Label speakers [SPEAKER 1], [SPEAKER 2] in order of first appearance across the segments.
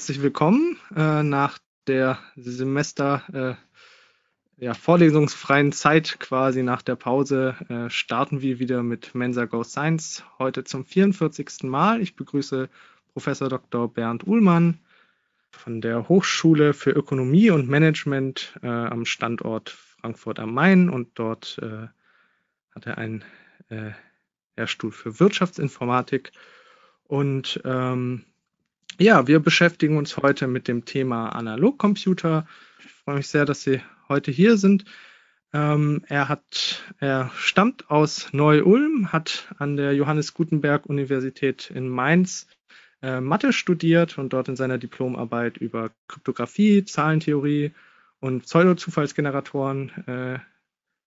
[SPEAKER 1] herzlich willkommen. Äh, nach der Semester äh, ja, vorlesungsfreien Zeit quasi nach der Pause äh, starten wir wieder mit Mensa Go Science heute zum 44. Mal. Ich begrüße Professor Dr. Bernd Uhlmann von der Hochschule für Ökonomie und Management äh, am Standort Frankfurt am Main und dort äh, hat er einen äh, Lehrstuhl für Wirtschaftsinformatik. Und ähm, ja, wir beschäftigen uns heute mit dem Thema Analogcomputer. Ich freue mich sehr, dass Sie heute hier sind. Ähm, er hat, er stammt aus Neu-Ulm, hat an der Johannes Gutenberg Universität in Mainz äh, Mathe studiert und dort in seiner Diplomarbeit über Kryptographie, Zahlentheorie und Pseudo-Zufallsgeneratoren äh,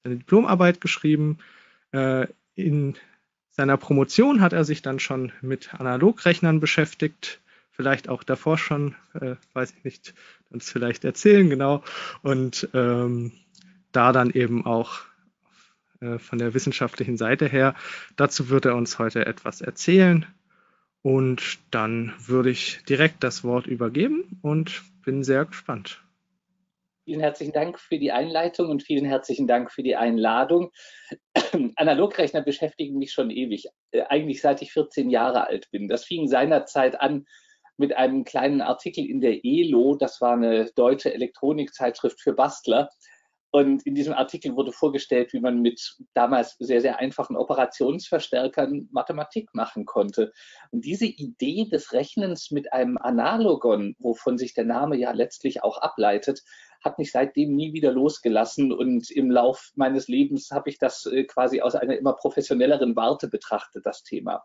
[SPEAKER 1] seine Diplomarbeit geschrieben. Äh, in seiner Promotion hat er sich dann schon mit Analogrechnern beschäftigt, vielleicht auch davor schon, äh, weiß ich nicht, uns vielleicht erzählen, genau. Und ähm, da dann eben auch äh, von der wissenschaftlichen Seite her. Dazu wird er uns heute etwas erzählen. Und dann würde ich direkt das Wort übergeben und bin sehr gespannt.
[SPEAKER 2] Vielen herzlichen Dank für die Einleitung und vielen herzlichen Dank für die Einladung. Analogrechner beschäftigen mich schon ewig, äh, eigentlich seit ich 14 Jahre alt bin. Das fing seinerzeit an mit einem kleinen Artikel in der ELO, das war eine deutsche Elektronikzeitschrift für Bastler. Und in diesem Artikel wurde vorgestellt, wie man mit damals sehr, sehr einfachen Operationsverstärkern Mathematik machen konnte. Und diese Idee des Rechnens mit einem Analogon, wovon sich der Name ja letztlich auch ableitet, hat mich seitdem nie wieder losgelassen. Und im Lauf meines Lebens habe ich das äh, quasi aus einer immer professionelleren Warte betrachtet, das Thema.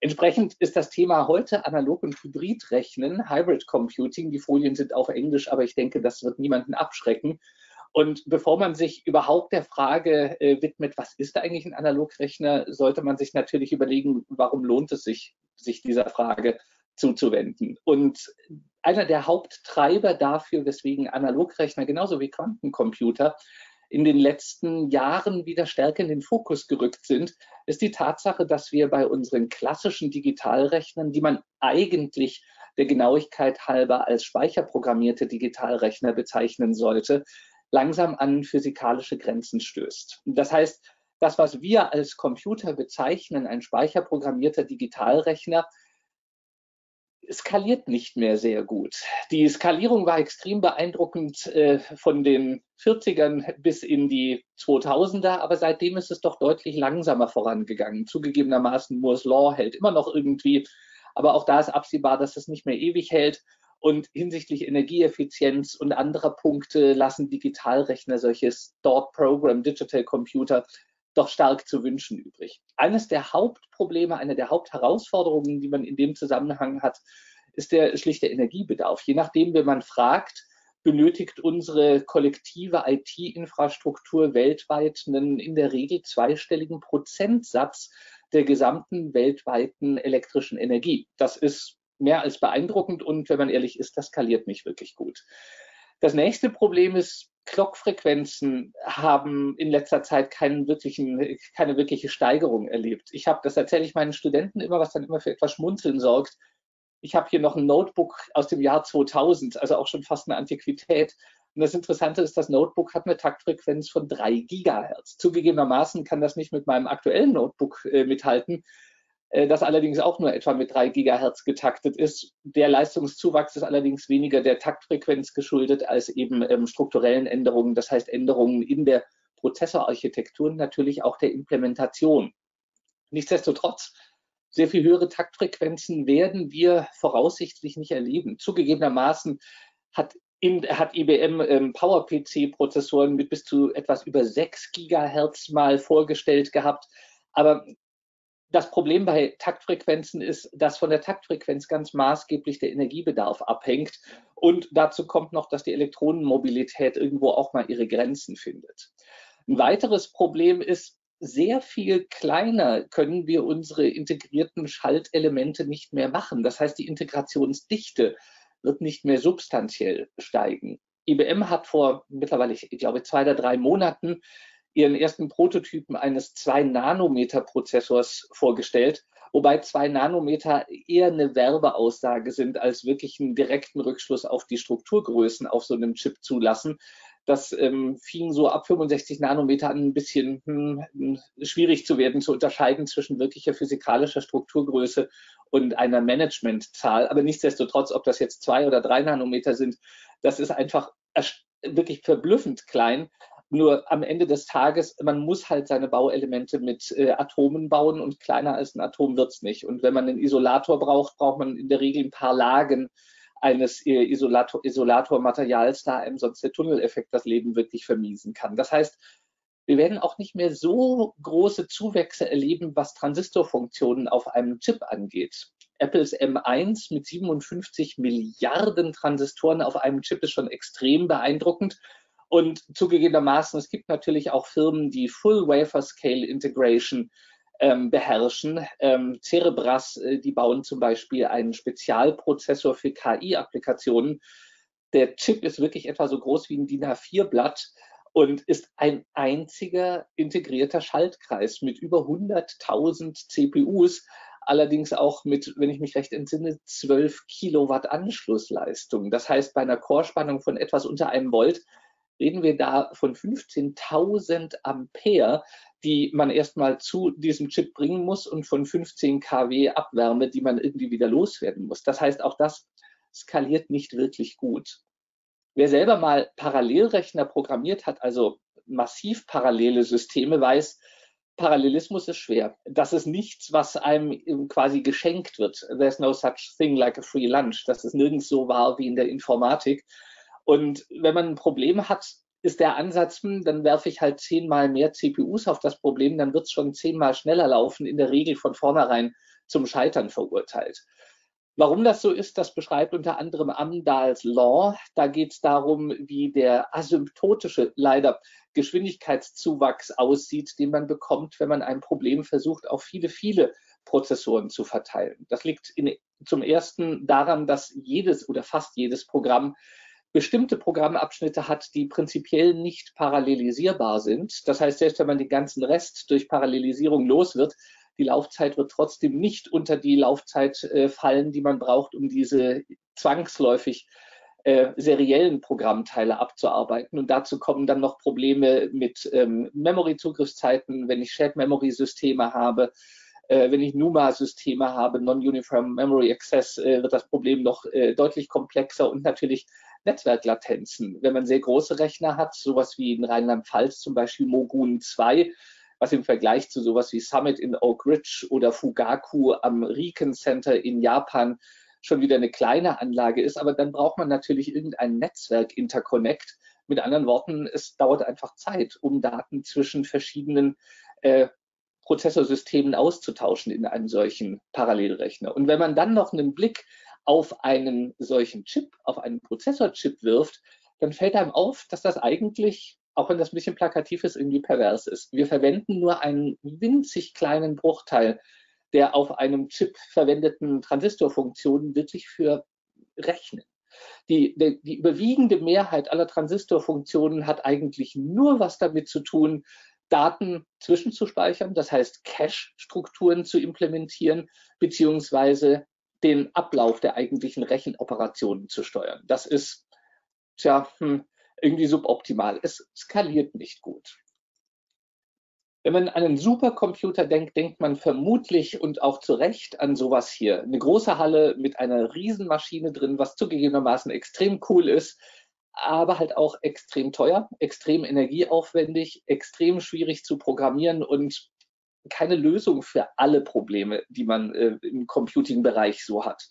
[SPEAKER 2] Entsprechend ist das Thema heute Analog- und Hybridrechnen, Hybrid Computing. Die Folien sind auf Englisch, aber ich denke, das wird niemanden abschrecken. Und bevor man sich überhaupt der Frage äh, widmet, was ist eigentlich ein Analogrechner, sollte man sich natürlich überlegen, warum lohnt es sich, sich dieser Frage zuzuwenden. Und einer der Haupttreiber dafür, weswegen Analogrechner genauso wie Quantencomputer in den letzten Jahren wieder stärker in den Fokus gerückt sind, ist die Tatsache, dass wir bei unseren klassischen Digitalrechnern, die man eigentlich der Genauigkeit halber als speicherprogrammierte Digitalrechner bezeichnen sollte, langsam an physikalische Grenzen stößt. Das heißt, das, was wir als Computer bezeichnen, ein speicherprogrammierter Digitalrechner, skaliert nicht mehr sehr gut. Die Skalierung war extrem beeindruckend äh, von den 40ern bis in die 2000er, aber seitdem ist es doch deutlich langsamer vorangegangen. Zugegebenermaßen Moore's Law hält immer noch irgendwie, aber auch da ist absehbar, dass es nicht mehr ewig hält. Und hinsichtlich Energieeffizienz und anderer Punkte lassen Digitalrechner, solche Stored Program Digital Computer, doch stark zu wünschen übrig. Eines der Hauptprobleme, eine der Hauptherausforderungen, die man in dem Zusammenhang hat, ist der schlichte Energiebedarf. Je nachdem, wenn man fragt, benötigt unsere kollektive IT-Infrastruktur weltweit einen in der Regel zweistelligen Prozentsatz der gesamten weltweiten elektrischen Energie. Das ist mehr als beeindruckend und wenn man ehrlich ist, das skaliert nicht wirklich gut. Das nächste Problem ist, Clock-Frequenzen haben in letzter Zeit keine wirkliche Steigerung erlebt. Ich habe, das erzähle ich meinen Studenten immer, was dann immer für etwas Schmunzeln sorgt. Ich habe hier noch ein Notebook aus dem Jahr 2000, also auch schon fast eine Antiquität. Und das Interessante ist, das Notebook hat eine Taktfrequenz von drei Gigahertz. Zugegebenermaßen kann das nicht mit meinem aktuellen Notebook äh, mithalten, das allerdings auch nur etwa mit drei Gigahertz getaktet ist. Der Leistungszuwachs ist allerdings weniger der Taktfrequenz geschuldet als eben ähm, strukturellen Änderungen, das heißt Änderungen in der Prozessorarchitektur und natürlich auch der Implementation. Nichtsdestotrotz, sehr viel höhere Taktfrequenzen werden wir voraussichtlich nicht erleben. Zugegebenermaßen hat, in, hat IBM ähm, PowerPC-Prozessoren mit bis zu etwas über 6 Gigahertz mal vorgestellt gehabt. Aber das Problem bei Taktfrequenzen ist, dass von der Taktfrequenz ganz maßgeblich der Energiebedarf abhängt. Und dazu kommt noch, dass die Elektronenmobilität irgendwo auch mal ihre Grenzen findet. Ein weiteres Problem ist, sehr viel kleiner können wir unsere integrierten Schaltelemente nicht mehr machen. Das heißt, die Integrationsdichte wird nicht mehr substanziell steigen. IBM hat vor mittlerweile, ich glaube, zwei oder drei Monaten ihren ersten Prototypen eines 2-Nanometer-Prozessors vorgestellt. wobei zwei Nanometer eher eine Werbeaussage sind, als wirklich einen direkten Rückschluss auf die Strukturgrößen auf so einem Chip zulassen. Das ähm, fing so ab 65 Nanometer an ein bisschen hm, schwierig zu werden, zu unterscheiden zwischen wirklicher physikalischer Strukturgröße und einer Managementzahl. Aber nichtsdestotrotz, ob das jetzt zwei oder drei Nanometer sind, das ist einfach wirklich verblüffend klein. Nur am Ende des Tages, man muss halt seine Bauelemente mit äh, Atomen bauen und kleiner als ein Atom wird's nicht. Und wenn man einen Isolator braucht, braucht man in der Regel ein paar Lagen eines äh, Isolator, Isolatormaterials, da einem sonst der Tunneleffekt das Leben wirklich vermiesen kann. Das heißt, wir werden auch nicht mehr so große Zuwächse erleben, was Transistorfunktionen auf einem Chip angeht. Apples M1 mit 57 Milliarden Transistoren auf einem Chip ist schon extrem beeindruckend. Und zugegebenermaßen, es gibt natürlich auch Firmen, die Full Wafer Scale Integration ähm, beherrschen. Ähm, Cerebras, äh, die bauen zum Beispiel einen Spezialprozessor für KI-Applikationen. Der Chip ist wirklich etwa so groß wie ein DIN A4-Blatt und ist ein einziger integrierter Schaltkreis mit über 100.000 CPUs, allerdings auch mit, wenn ich mich recht entsinne, 12 Kilowatt Anschlussleistung. Das heißt, bei einer Chorspannung von etwas unter einem Volt reden wir da von 15.000 Ampere, die man erstmal zu diesem Chip bringen muss und von 15 kW Abwärme, die man irgendwie wieder loswerden muss. Das heißt, auch das skaliert nicht wirklich gut. Wer selber mal Parallelrechner programmiert hat, also massiv parallele Systeme, weiß, Parallelismus ist schwer. Das ist nichts, was einem quasi geschenkt wird. There's no such thing like a free lunch. Das ist nirgends so wahr wie in der Informatik. Und wenn man ein Problem hat, ist der Ansatz, hm, dann werfe ich halt zehnmal mehr CPUs auf das Problem, dann wird es schon zehnmal schneller laufen, in der Regel von vornherein zum Scheitern verurteilt. Warum das so ist, das beschreibt unter anderem Amdals Law. Da geht es darum, wie der asymptotische, leider Geschwindigkeitszuwachs aussieht, den man bekommt, wenn man ein Problem versucht, auf viele, viele Prozessoren zu verteilen. Das liegt in, zum ersten daran, dass jedes oder fast jedes Programm bestimmte Programmabschnitte hat, die prinzipiell nicht parallelisierbar sind. Das heißt, selbst wenn man den ganzen Rest durch Parallelisierung los wird, die Laufzeit wird trotzdem nicht unter die Laufzeit äh, fallen, die man braucht, um diese zwangsläufig äh, seriellen Programmteile abzuarbeiten. Und dazu kommen dann noch Probleme mit ähm, Memory-Zugriffszeiten, wenn ich Shared-Memory-Systeme habe. Äh, wenn ich NUMA-Systeme habe, Non-Uniform Memory Access, äh, wird das Problem noch äh, deutlich komplexer und natürlich Netzwerklatenzen. Wenn man sehr große Rechner hat, sowas wie in Rheinland-Pfalz zum Beispiel Mogun 2, was im Vergleich zu sowas wie Summit in Oak Ridge oder Fugaku am Riken Center in Japan schon wieder eine kleine Anlage ist, aber dann braucht man natürlich irgendein Netzwerk-Interconnect. Mit anderen Worten, es dauert einfach Zeit, um Daten zwischen verschiedenen äh, Prozessorsystemen auszutauschen in einem solchen Parallelrechner. Und wenn man dann noch einen Blick auf einen solchen Chip, auf einen Prozessorchip wirft, dann fällt einem auf, dass das eigentlich, auch wenn das ein bisschen plakativ ist, irgendwie pervers ist. Wir verwenden nur einen winzig kleinen Bruchteil der auf einem Chip verwendeten Transistorfunktionen wirklich für Rechnen. Die, die, die, überwiegende Mehrheit aller Transistorfunktionen hat eigentlich nur was damit zu tun, Daten zwischenzuspeichern, das heißt Cache-Strukturen zu implementieren, beziehungsweise den Ablauf der eigentlichen Rechenoperationen zu steuern. Das ist tja, hm, irgendwie suboptimal. Es skaliert nicht gut. Wenn man an einen Supercomputer denkt, denkt man vermutlich und auch zu Recht an sowas hier. Eine große Halle mit einer Riesenmaschine drin, was zugegebenermaßen extrem cool ist, aber halt auch extrem teuer, extrem energieaufwendig, extrem schwierig zu programmieren und keine Lösung für alle Probleme, die man äh, im Computing-Bereich so hat.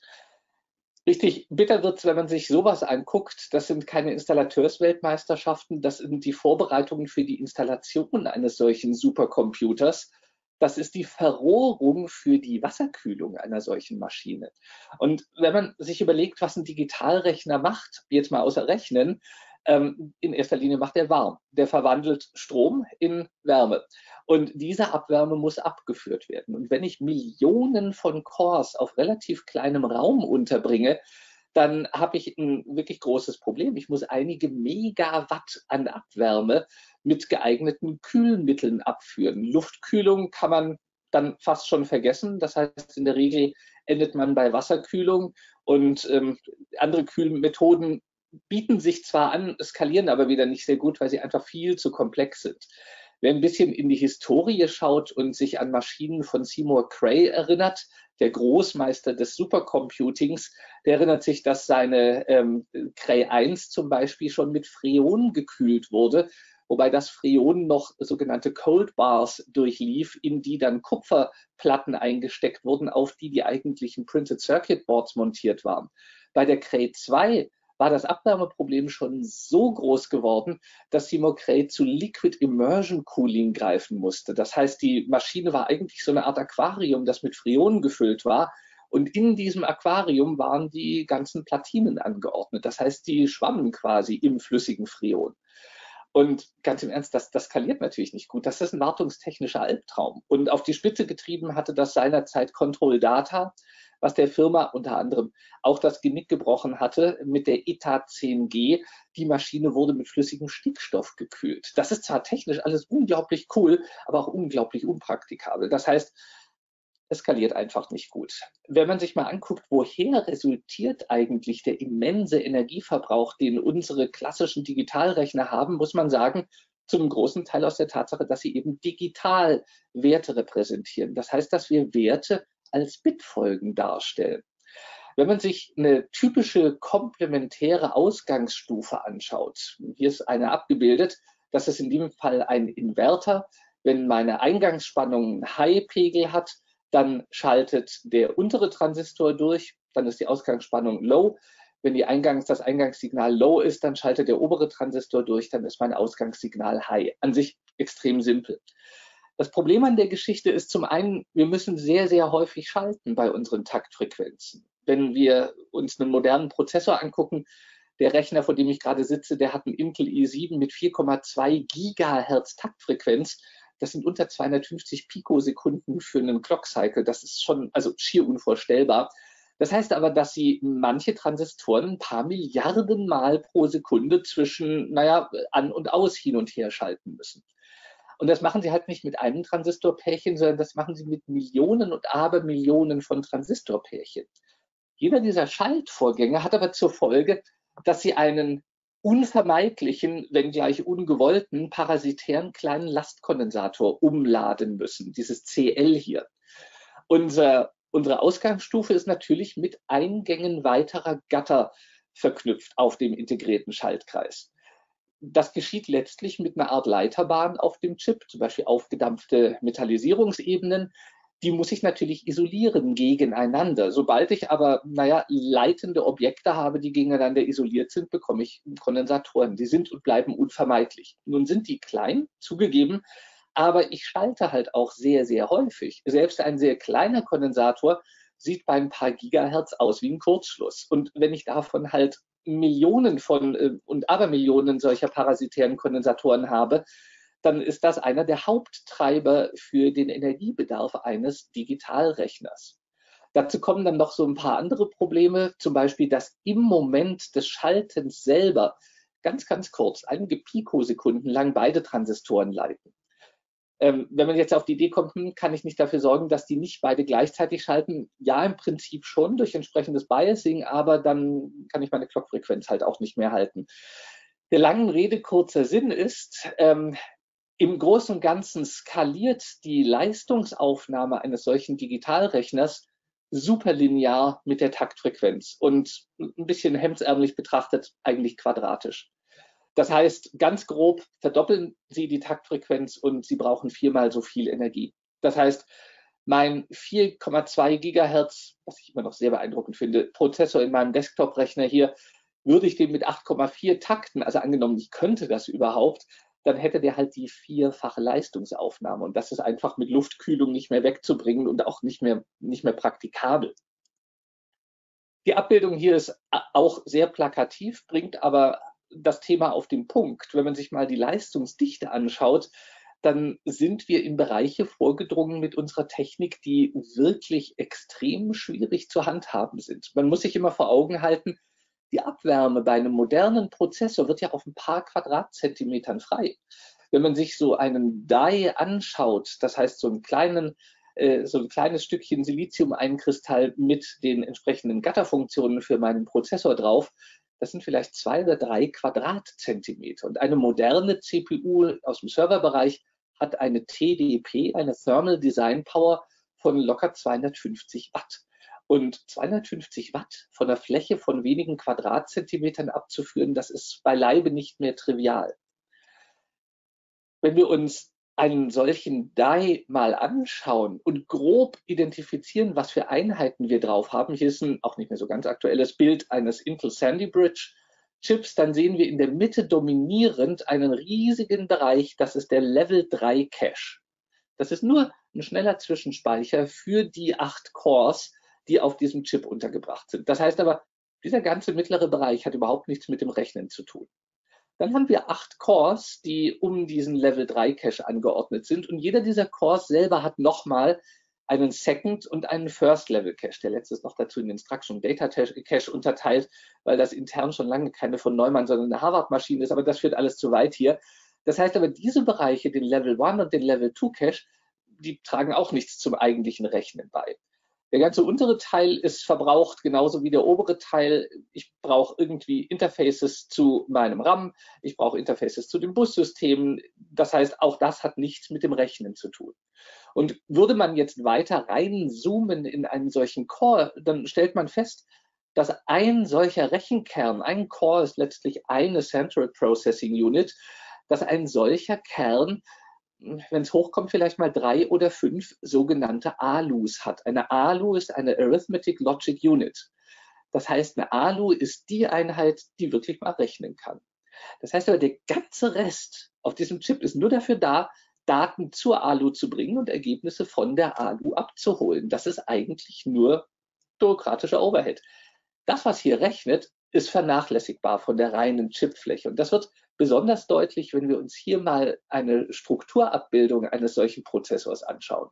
[SPEAKER 2] Richtig bitter wird es, wenn man sich sowas anguckt. Das sind keine Installateursweltmeisterschaften, das sind die Vorbereitungen für die Installation eines solchen Supercomputers. Das ist die Verrohrung für die Wasserkühlung einer solchen Maschine. Und wenn man sich überlegt, was ein Digitalrechner macht, jetzt mal außer Rechnen, ähm, in erster Linie macht er warm. Der verwandelt Strom in Wärme. Und diese Abwärme muss abgeführt werden. Und wenn ich Millionen von Cores auf relativ kleinem Raum unterbringe, dann habe ich ein wirklich großes Problem. Ich muss einige Megawatt an Abwärme mit geeigneten Kühlmitteln abführen. Luftkühlung kann man dann fast schon vergessen. Das heißt, in der Regel endet man bei Wasserkühlung und ähm, andere Kühlmethoden bieten sich zwar an, skalieren aber wieder nicht sehr gut, weil sie einfach viel zu komplex sind. Wer ein bisschen in die Historie schaut und sich an Maschinen von Seymour Cray erinnert, der Großmeister des Supercomputings, der erinnert sich, dass seine ähm, Cray 1 zum Beispiel schon mit Freon gekühlt wurde, wobei das Freon noch sogenannte Cold Bars durchlief, in die dann Kupferplatten eingesteckt wurden, auf die die eigentlichen Printed Circuit Boards montiert waren. Bei der Cray 2 war das Abwärmeproblem schon so groß geworden, dass Seymour Cray zu Liquid Immersion Cooling greifen musste. Das heißt, die Maschine war eigentlich so eine Art Aquarium, das mit Freonen gefüllt war. Und in diesem Aquarium waren die ganzen Platinen angeordnet. Das heißt, die schwammen quasi im flüssigen Freon. Und ganz im Ernst, das, das skaliert natürlich nicht gut. Das ist ein wartungstechnischer Albtraum. Und auf die Spitze getrieben hatte das seinerzeit Control Data, was der Firma unter anderem auch das Genick gebrochen hatte mit der ETA 10G. Die Maschine wurde mit flüssigem Stickstoff gekühlt. Das ist zwar technisch alles unglaublich cool, aber auch unglaublich unpraktikabel. Das heißt, es skaliert einfach nicht gut. Wenn man sich mal anguckt, woher resultiert eigentlich der immense Energieverbrauch, den unsere klassischen Digitalrechner haben, muss man sagen, zum großen Teil aus der Tatsache, dass sie eben digital Werte repräsentieren. Das heißt, dass wir Werte als Bitfolgen darstellen. Wenn man sich eine typische komplementäre Ausgangsstufe anschaut, hier ist eine abgebildet, das ist in dem Fall ein Inverter. Wenn meine Eingangsspannung einen High-Pegel hat, dann schaltet der untere Transistor durch, dann ist die Ausgangsspannung low. Wenn die Eingangs, das Eingangssignal low ist, dann schaltet der obere Transistor durch, dann ist mein Ausgangssignal high. An sich extrem simpel. Das Problem an der Geschichte ist zum einen, wir müssen sehr, sehr häufig schalten bei unseren Taktfrequenzen. Wenn wir uns einen modernen Prozessor angucken, der Rechner, vor dem ich gerade sitze, der hat einen Intel i7 mit 4,2 Gigahertz Taktfrequenz. Das sind unter 250 Pikosekunden für einen Clock-Cycle. Das ist schon also schier unvorstellbar. Das heißt aber, dass sie manche Transistoren ein paar Milliarden Mal pro Sekunde zwischen, naja, an und aus hin und her schalten müssen. Und das machen sie halt nicht mit einem Transistorpärchen, sondern das machen sie mit Millionen und Abermillionen von Transistorpärchen. Jeder dieser Schaltvorgänge hat aber zur Folge, dass sie einen unvermeidlichen, wenn gleich ungewollten, parasitären kleinen Lastkondensator umladen müssen, dieses CL hier. Unser, unsere Ausgangsstufe ist natürlich mit Eingängen weiterer Gatter verknüpft auf dem integrierten Schaltkreis das geschieht letztlich mit einer Art Leiterbahn auf dem Chip, zum Beispiel aufgedampfte Metallisierungsebenen. Die muss ich natürlich isolieren gegeneinander. Sobald ich aber, naja, leitende Objekte habe, die gegeneinander isoliert sind, bekomme ich Kondensatoren. Die sind und bleiben unvermeidlich. Nun sind die klein, zugegeben, aber ich schalte halt auch sehr, sehr häufig. Selbst ein sehr kleiner Kondensator sieht bei ein paar Gigahertz aus wie ein Kurzschluss. Und wenn ich davon halt Millionen von äh, und Abermillionen solcher parasitären Kondensatoren habe, dann ist das einer der Haupttreiber für den Energiebedarf eines Digitalrechners. Dazu kommen dann noch so ein paar andere Probleme, zum Beispiel, dass im Moment des Schaltens selber ganz, ganz kurz, einige Pikosekunden lang beide Transistoren leiten. Ähm, wenn man jetzt auf die Idee kommt, hm, kann ich nicht dafür sorgen, dass die nicht beide gleichzeitig schalten? Ja, im Prinzip schon durch entsprechendes Biasing, aber dann kann ich meine Clockfrequenz halt auch nicht mehr halten. Der langen Rede kurzer Sinn ist, ähm, im Großen und Ganzen skaliert die Leistungsaufnahme eines solchen Digitalrechners superlinear mit der Taktfrequenz und ein bisschen hemdsärmlich betrachtet eigentlich quadratisch. Das heißt, ganz grob verdoppeln Sie die Taktfrequenz und Sie brauchen viermal so viel Energie. Das heißt, mein 4,2 Gigahertz, was ich immer noch sehr beeindruckend finde, Prozessor in meinem Desktop-Rechner hier, würde ich den mit 8,4 Takten, also angenommen, ich könnte das überhaupt, dann hätte der halt die vierfache Leistungsaufnahme. Und das ist einfach mit Luftkühlung nicht mehr wegzubringen und auch nicht mehr, nicht mehr praktikabel. Die Abbildung hier ist auch sehr plakativ, bringt aber das Thema auf den Punkt. Wenn man sich mal die Leistungsdichte anschaut, dann sind wir in Bereiche vorgedrungen mit unserer Technik, die wirklich extrem schwierig zu handhaben sind. Man muss sich immer vor Augen halten, die Abwärme bei einem modernen Prozessor wird ja auf ein paar Quadratzentimetern frei. Wenn man sich so einen Die anschaut, das heißt so einen kleinen äh, so ein kleines Stückchen Silizium, einen Kristall mit den entsprechenden Gatterfunktionen für meinen Prozessor drauf. Das sind vielleicht zwei oder drei Quadratzentimeter. Und eine moderne CPU aus dem Serverbereich hat eine TDP, eine Thermal Design Power von locker 250 Watt. Und 250 Watt von der Fläche von wenigen Quadratzentimetern abzuführen, das ist beileibe nicht mehr trivial. Wenn wir uns einen solchen Die mal anschauen und grob identifizieren, was für Einheiten wir drauf haben, hier ist ein auch nicht mehr so ganz aktuelles Bild eines Intel Sandy Bridge Chips, dann sehen wir in der Mitte dominierend einen riesigen Bereich, das ist der Level 3 Cache. Das ist nur ein schneller Zwischenspeicher für die acht Cores, die auf diesem Chip untergebracht sind. Das heißt aber, dieser ganze mittlere Bereich hat überhaupt nichts mit dem Rechnen zu tun. Dann haben wir acht Cores, die um diesen Level 3 Cache angeordnet sind. Und jeder dieser Cores selber hat nochmal einen Second und einen First Level Cache. Der letzte ist noch dazu in Instruction Data Cache unterteilt, weil das intern schon lange keine von Neumann, sondern eine Harvard-Maschine ist. Aber das führt alles zu weit hier. Das heißt aber, diese Bereiche, den Level 1 und den Level 2 Cache, die tragen auch nichts zum eigentlichen Rechnen bei. Der ganze untere Teil ist verbraucht, genauso wie der obere Teil. Ich brauche irgendwie Interfaces zu meinem RAM, ich brauche Interfaces zu den Bussystemen. Das heißt, auch das hat nichts mit dem Rechnen zu tun. Und würde man jetzt weiter reinzoomen in einen solchen Core, dann stellt man fest, dass ein solcher Rechenkern, ein Core ist letztlich eine Central Processing Unit, dass ein solcher Kern wenn es hochkommt, vielleicht mal drei oder fünf sogenannte ALUs hat. Eine ALU ist eine Arithmetic Logic Unit. Das heißt, eine ALU ist die Einheit, die wirklich mal rechnen kann. Das heißt aber, der ganze Rest auf diesem Chip ist nur dafür da, Daten zur ALU zu bringen und Ergebnisse von der ALU abzuholen. Das ist eigentlich nur bürokratischer Overhead. Das, was hier rechnet, ist vernachlässigbar von der reinen Chipfläche. Und das wird besonders deutlich, wenn wir uns hier mal eine Strukturabbildung eines solchen Prozessors anschauen.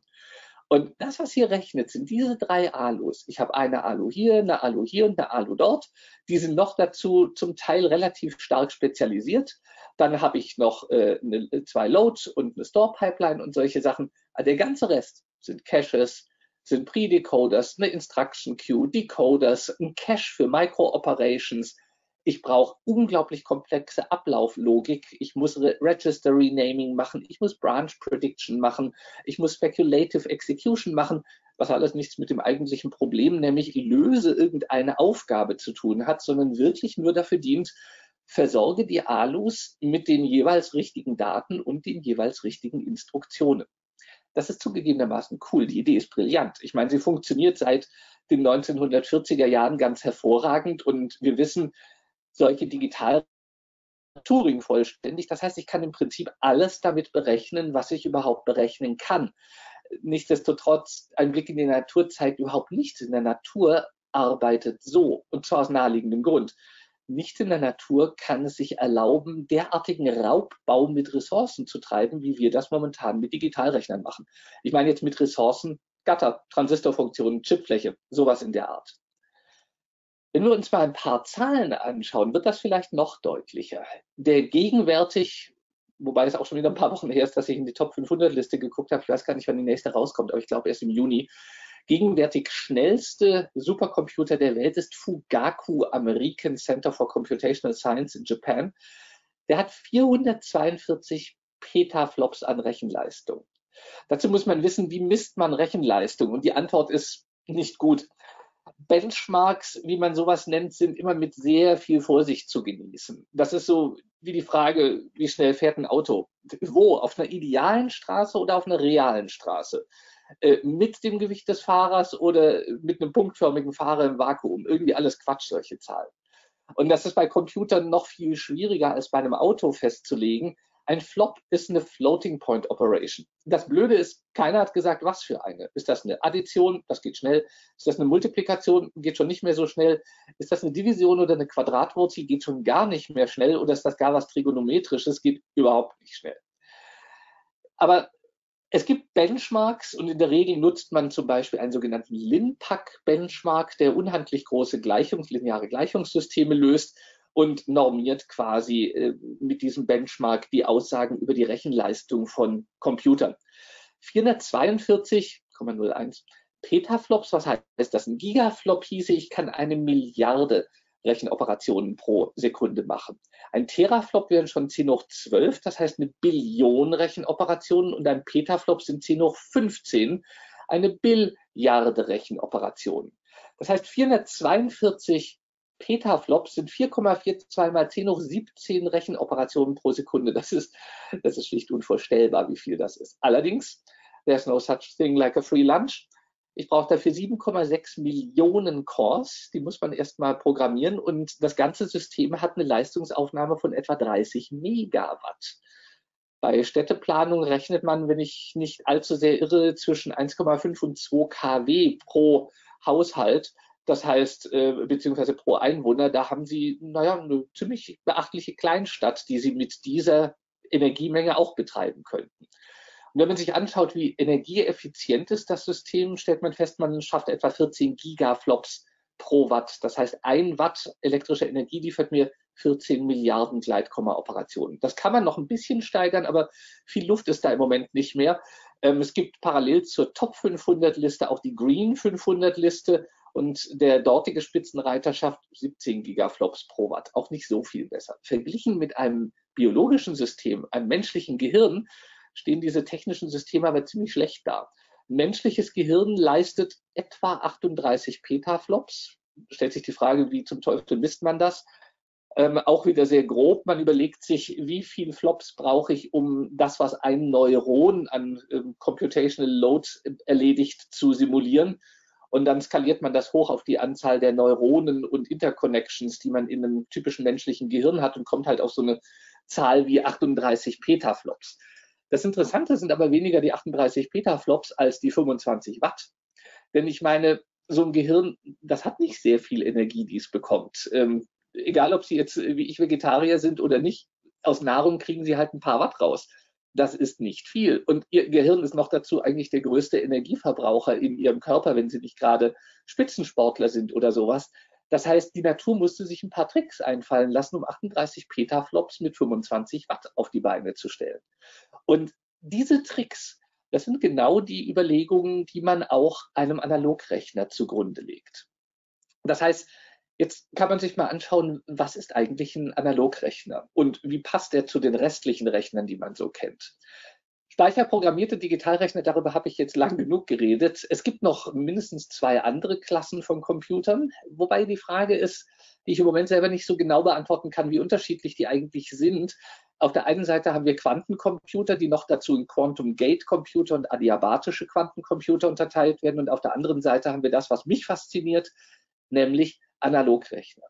[SPEAKER 2] Und das, was hier rechnet, sind diese drei Alus. Ich habe eine Alu hier, eine Alu hier und eine Alu dort. Die sind noch dazu zum Teil relativ stark spezialisiert. Dann habe ich noch äh, eine, zwei Loads und eine Store-Pipeline und solche Sachen. Aber der ganze Rest sind Caches, sind Pre-Decoders, eine Instruction Queue, Decoders, ein Cache für Micro-Operations, ich brauche unglaublich komplexe Ablauflogik. Ich muss Re Register Renaming machen. Ich muss Branch Prediction machen. Ich muss Speculative Execution machen, was alles nichts mit dem eigentlichen Problem, nämlich löse irgendeine Aufgabe zu tun hat, sondern wirklich nur dafür dient, versorge die ALUs mit den jeweils richtigen Daten und den jeweils richtigen Instruktionen. Das ist zugegebenermaßen cool. Die Idee ist brillant. Ich meine, sie funktioniert seit den 1940er Jahren ganz hervorragend und wir wissen, solche digital Turing vollständig. Das heißt, ich kann im Prinzip alles damit berechnen, was ich überhaupt berechnen kann. Nichtsdestotrotz, ein Blick in die Natur zeigt überhaupt nichts in der Natur arbeitet so, und zwar aus naheliegendem Grund. Nichts in der Natur kann es sich erlauben, derartigen Raubbau mit Ressourcen zu treiben, wie wir das momentan mit Digitalrechnern machen. Ich meine jetzt mit Ressourcen, Gatter, Transistorfunktionen, Chipfläche, sowas in der Art. Wenn wir uns mal ein paar Zahlen anschauen, wird das vielleicht noch deutlicher. Der gegenwärtig, wobei es auch schon wieder ein paar Wochen her ist, dass ich in die Top 500 Liste geguckt habe, ich weiß gar nicht, wann die nächste rauskommt, aber ich glaube erst im Juni. Gegenwärtig schnellste Supercomputer der Welt ist Fugaku American Center for Computational Science in Japan. Der hat 442 Petaflops an Rechenleistung. Dazu muss man wissen, wie misst man Rechenleistung? Und die Antwort ist nicht gut. Benchmarks, wie man sowas nennt, sind immer mit sehr viel Vorsicht zu genießen. Das ist so wie die Frage, wie schnell fährt ein Auto? Wo? Auf einer idealen Straße oder auf einer realen Straße? Äh, mit dem Gewicht des Fahrers oder mit einem punktförmigen Fahrer im Vakuum? Irgendwie alles Quatsch, solche Zahlen. Und das ist bei Computern noch viel schwieriger als bei einem Auto festzulegen, ein Flop ist eine Floating Point Operation. Das Blöde ist, keiner hat gesagt, was für eine. Ist das eine Addition? Das geht schnell. Ist das eine Multiplikation? Geht schon nicht mehr so schnell. Ist das eine Division oder eine Quadratwurzel? Geht schon gar nicht mehr schnell. Oder ist das gar was Trigonometrisches? Geht überhaupt nicht schnell. Aber es gibt Benchmarks und in der Regel nutzt man zum Beispiel einen sogenannten Linpack-Benchmark, der unhandlich große Gleichungs-, lineare Gleichungssysteme löst und normiert quasi äh, mit diesem Benchmark die Aussagen über die Rechenleistung von Computern. 442 0,01 Petaflops. Was heißt das? Ein Gigaflop hieße, ich kann eine Milliarde Rechenoperationen pro Sekunde machen. Ein Teraflop wären schon 10 hoch 12, das heißt eine Billion Rechenoperationen und ein Petaflop sind 10 hoch 15, eine Billiarde Rechenoperationen. Das heißt 442 Petaflops sind 4,42 mal 10 hoch 17 Rechenoperationen pro Sekunde. Das ist, das ist schlicht unvorstellbar, wie viel das ist. Allerdings, there's no such thing like a free lunch. Ich brauche dafür 7,6 Millionen Cores. Die muss man erstmal programmieren und das ganze System hat eine Leistungsaufnahme von etwa 30 Megawatt. Bei Städteplanung rechnet man, wenn ich nicht allzu sehr irre, zwischen 1,5 und 2 kW pro Haushalt. Das heißt, äh, beziehungsweise pro Einwohner, da haben Sie, naja, eine ziemlich beachtliche Kleinstadt, die Sie mit dieser Energiemenge auch betreiben könnten. Und wenn man sich anschaut, wie energieeffizient ist das System, stellt man fest, man schafft etwa 14 Gigaflops pro Watt. Das heißt, ein Watt elektrische Energie liefert mir 14 Milliarden Gleitkomma-Operationen. Das kann man noch ein bisschen steigern, aber viel Luft ist da im Moment nicht mehr. Ähm, es gibt parallel zur Top 500 Liste auch die Green 500 Liste und der dortige Spitzenreiter schafft 17 Gigaflops pro Watt. Auch nicht so viel besser. Verglichen mit einem biologischen System, einem menschlichen Gehirn, stehen diese technischen Systeme aber ziemlich schlecht da. Menschliches Gehirn leistet etwa 38 Petaflops. Stellt sich die Frage, wie zum Teufel misst man das? Ähm, auch wieder sehr grob. Man überlegt sich, wie viel Flops brauche ich, um das, was ein Neuron an ähm, Computational Load erledigt, zu simulieren. Und dann skaliert man das hoch auf die Anzahl der Neuronen und Interconnections, die man in einem typischen menschlichen Gehirn hat und kommt halt auf so eine Zahl wie 38 Petaflops. Das Interessante sind aber weniger die 38 Petaflops als die 25 Watt. Denn ich meine, so ein Gehirn, das hat nicht sehr viel Energie, die es bekommt. Ähm, egal, ob Sie jetzt wie ich Vegetarier sind oder nicht, aus Nahrung kriegen Sie halt ein paar Watt raus. Das ist nicht viel. Und Ihr Gehirn ist noch dazu eigentlich der größte Energieverbraucher in Ihrem Körper, wenn Sie nicht gerade Spitzensportler sind oder sowas. Das heißt, die Natur musste sich ein paar Tricks einfallen lassen, um 38 Petaflops mit 25 Watt auf die Beine zu stellen. Und diese Tricks, das sind genau die Überlegungen, die man auch einem Analogrechner zugrunde legt. Das heißt, jetzt kann man sich mal anschauen, was ist eigentlich ein Analogrechner und wie passt der zu den restlichen Rechnern, die man so kennt. Speicherprogrammierte Digitalrechner, darüber habe ich jetzt lang genug geredet. Es gibt noch mindestens zwei andere Klassen von Computern, wobei die Frage ist, die ich im Moment selber nicht so genau beantworten kann, wie unterschiedlich die eigentlich sind. Auf der einen Seite haben wir Quantencomputer, die noch dazu in Quantum Gate Computer und adiabatische Quantencomputer unterteilt werden. Und auf der anderen Seite haben wir das, was mich fasziniert, nämlich Analogrechner.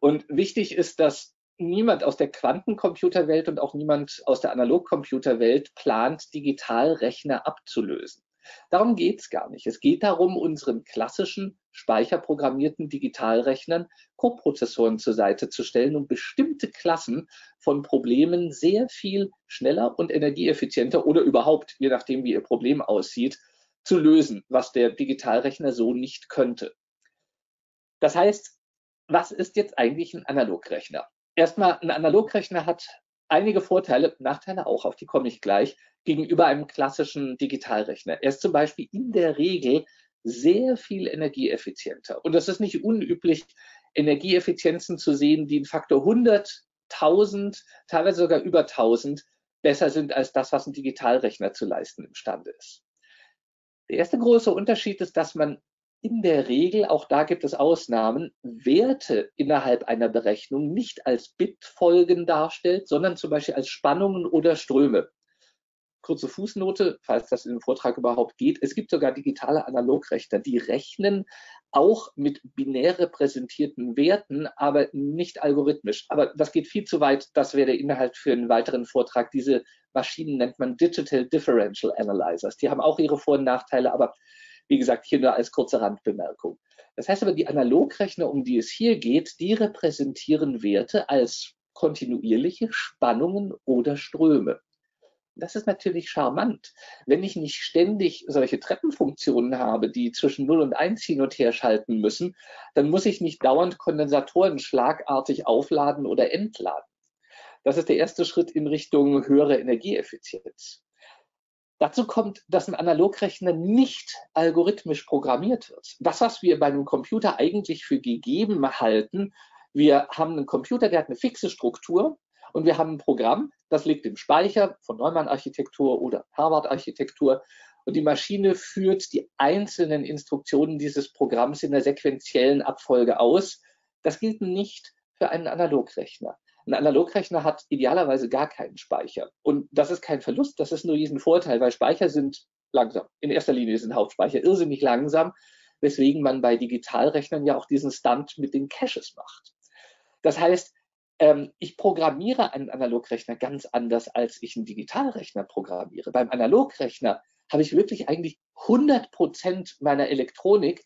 [SPEAKER 2] Und wichtig ist, dass niemand aus der Quantencomputerwelt und auch niemand aus der Analogcomputerwelt plant, Digitalrechner abzulösen. Darum geht es gar nicht. Es geht darum, unseren klassischen speicherprogrammierten Digitalrechnern Koprozessoren zur Seite zu stellen, um bestimmte Klassen von Problemen sehr viel schneller und energieeffizienter oder überhaupt, je nachdem, wie Ihr Problem aussieht, zu lösen, was der Digitalrechner so nicht könnte. Das heißt, was ist jetzt eigentlich ein Analogrechner? erstmal, ein Analogrechner hat einige Vorteile, Nachteile auch, auf die komme ich gleich, gegenüber einem klassischen Digitalrechner. Er ist zum Beispiel in der Regel sehr viel energieeffizienter. Und das ist nicht unüblich, Energieeffizienzen zu sehen, die in Faktor 100, 1000, teilweise sogar über 1000 besser sind als das, was ein Digitalrechner zu leisten imstande ist. Der erste große Unterschied ist, dass man in der Regel, auch da gibt es Ausnahmen, Werte innerhalb einer Berechnung nicht als Bitfolgen darstellt, sondern zum Beispiel als Spannungen oder Ströme. Kurze Fußnote, falls das in dem Vortrag überhaupt geht. Es gibt sogar digitale Analogrechner, die rechnen auch mit binär repräsentierten Werten, aber nicht algorithmisch. Aber das geht viel zu weit. Das wäre der Inhalt für einen weiteren Vortrag. Diese Maschinen nennt man Digital Differential Analyzers. Die haben auch ihre Vor- und Nachteile, aber wie gesagt, hier nur als kurze Randbemerkung. Das heißt aber, die Analogrechner, um die es hier geht, die repräsentieren Werte als kontinuierliche Spannungen oder Ströme. Das ist natürlich charmant. Wenn ich nicht ständig solche Treppenfunktionen habe, die zwischen 0 und 1 hin und her schalten müssen, dann muss ich nicht dauernd Kondensatoren schlagartig aufladen oder entladen. Das ist der erste Schritt in Richtung höhere Energieeffizienz. Dazu kommt, dass ein Analogrechner nicht algorithmisch programmiert wird. Das, was wir bei einem Computer eigentlich für gegeben halten, wir haben einen Computer, der hat eine fixe Struktur und wir haben ein Programm, das liegt im Speicher von Neumann-Architektur oder Harvard-Architektur und die Maschine führt die einzelnen Instruktionen dieses Programms in der sequentiellen Abfolge aus. Das gilt nicht für einen Analogrechner. Ein Analogrechner hat idealerweise gar keinen Speicher. Und das ist kein Verlust, das ist nur diesen Vorteil, weil Speicher sind langsam. In erster Linie sind Hauptspeicher irrsinnig langsam, weswegen man bei Digitalrechnern ja auch diesen Stunt mit den Caches macht. Das heißt, ähm, ich programmiere einen Analogrechner ganz anders, als ich einen Digitalrechner programmiere. Beim Analogrechner habe ich wirklich eigentlich 100 Prozent meiner Elektronik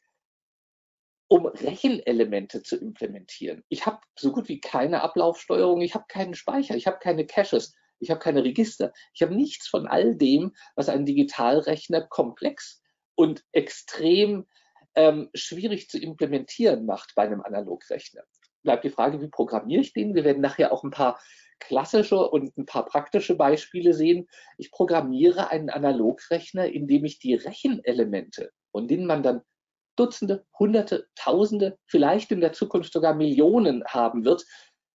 [SPEAKER 2] um Rechenelemente zu implementieren. Ich habe so gut wie keine Ablaufsteuerung, ich habe keinen Speicher, ich habe keine Caches, ich habe keine Register, ich habe nichts von all dem, was ein Digitalrechner komplex und extrem ähm, schwierig zu implementieren macht bei einem Analogrechner. Bleibt die Frage, wie programmiere ich den? Wir werden nachher auch ein paar klassische und ein paar praktische Beispiele sehen. Ich programmiere einen Analogrechner, indem ich die Rechenelemente, von denen man dann Dutzende, Hunderte, Tausende, vielleicht in der Zukunft sogar Millionen haben wird,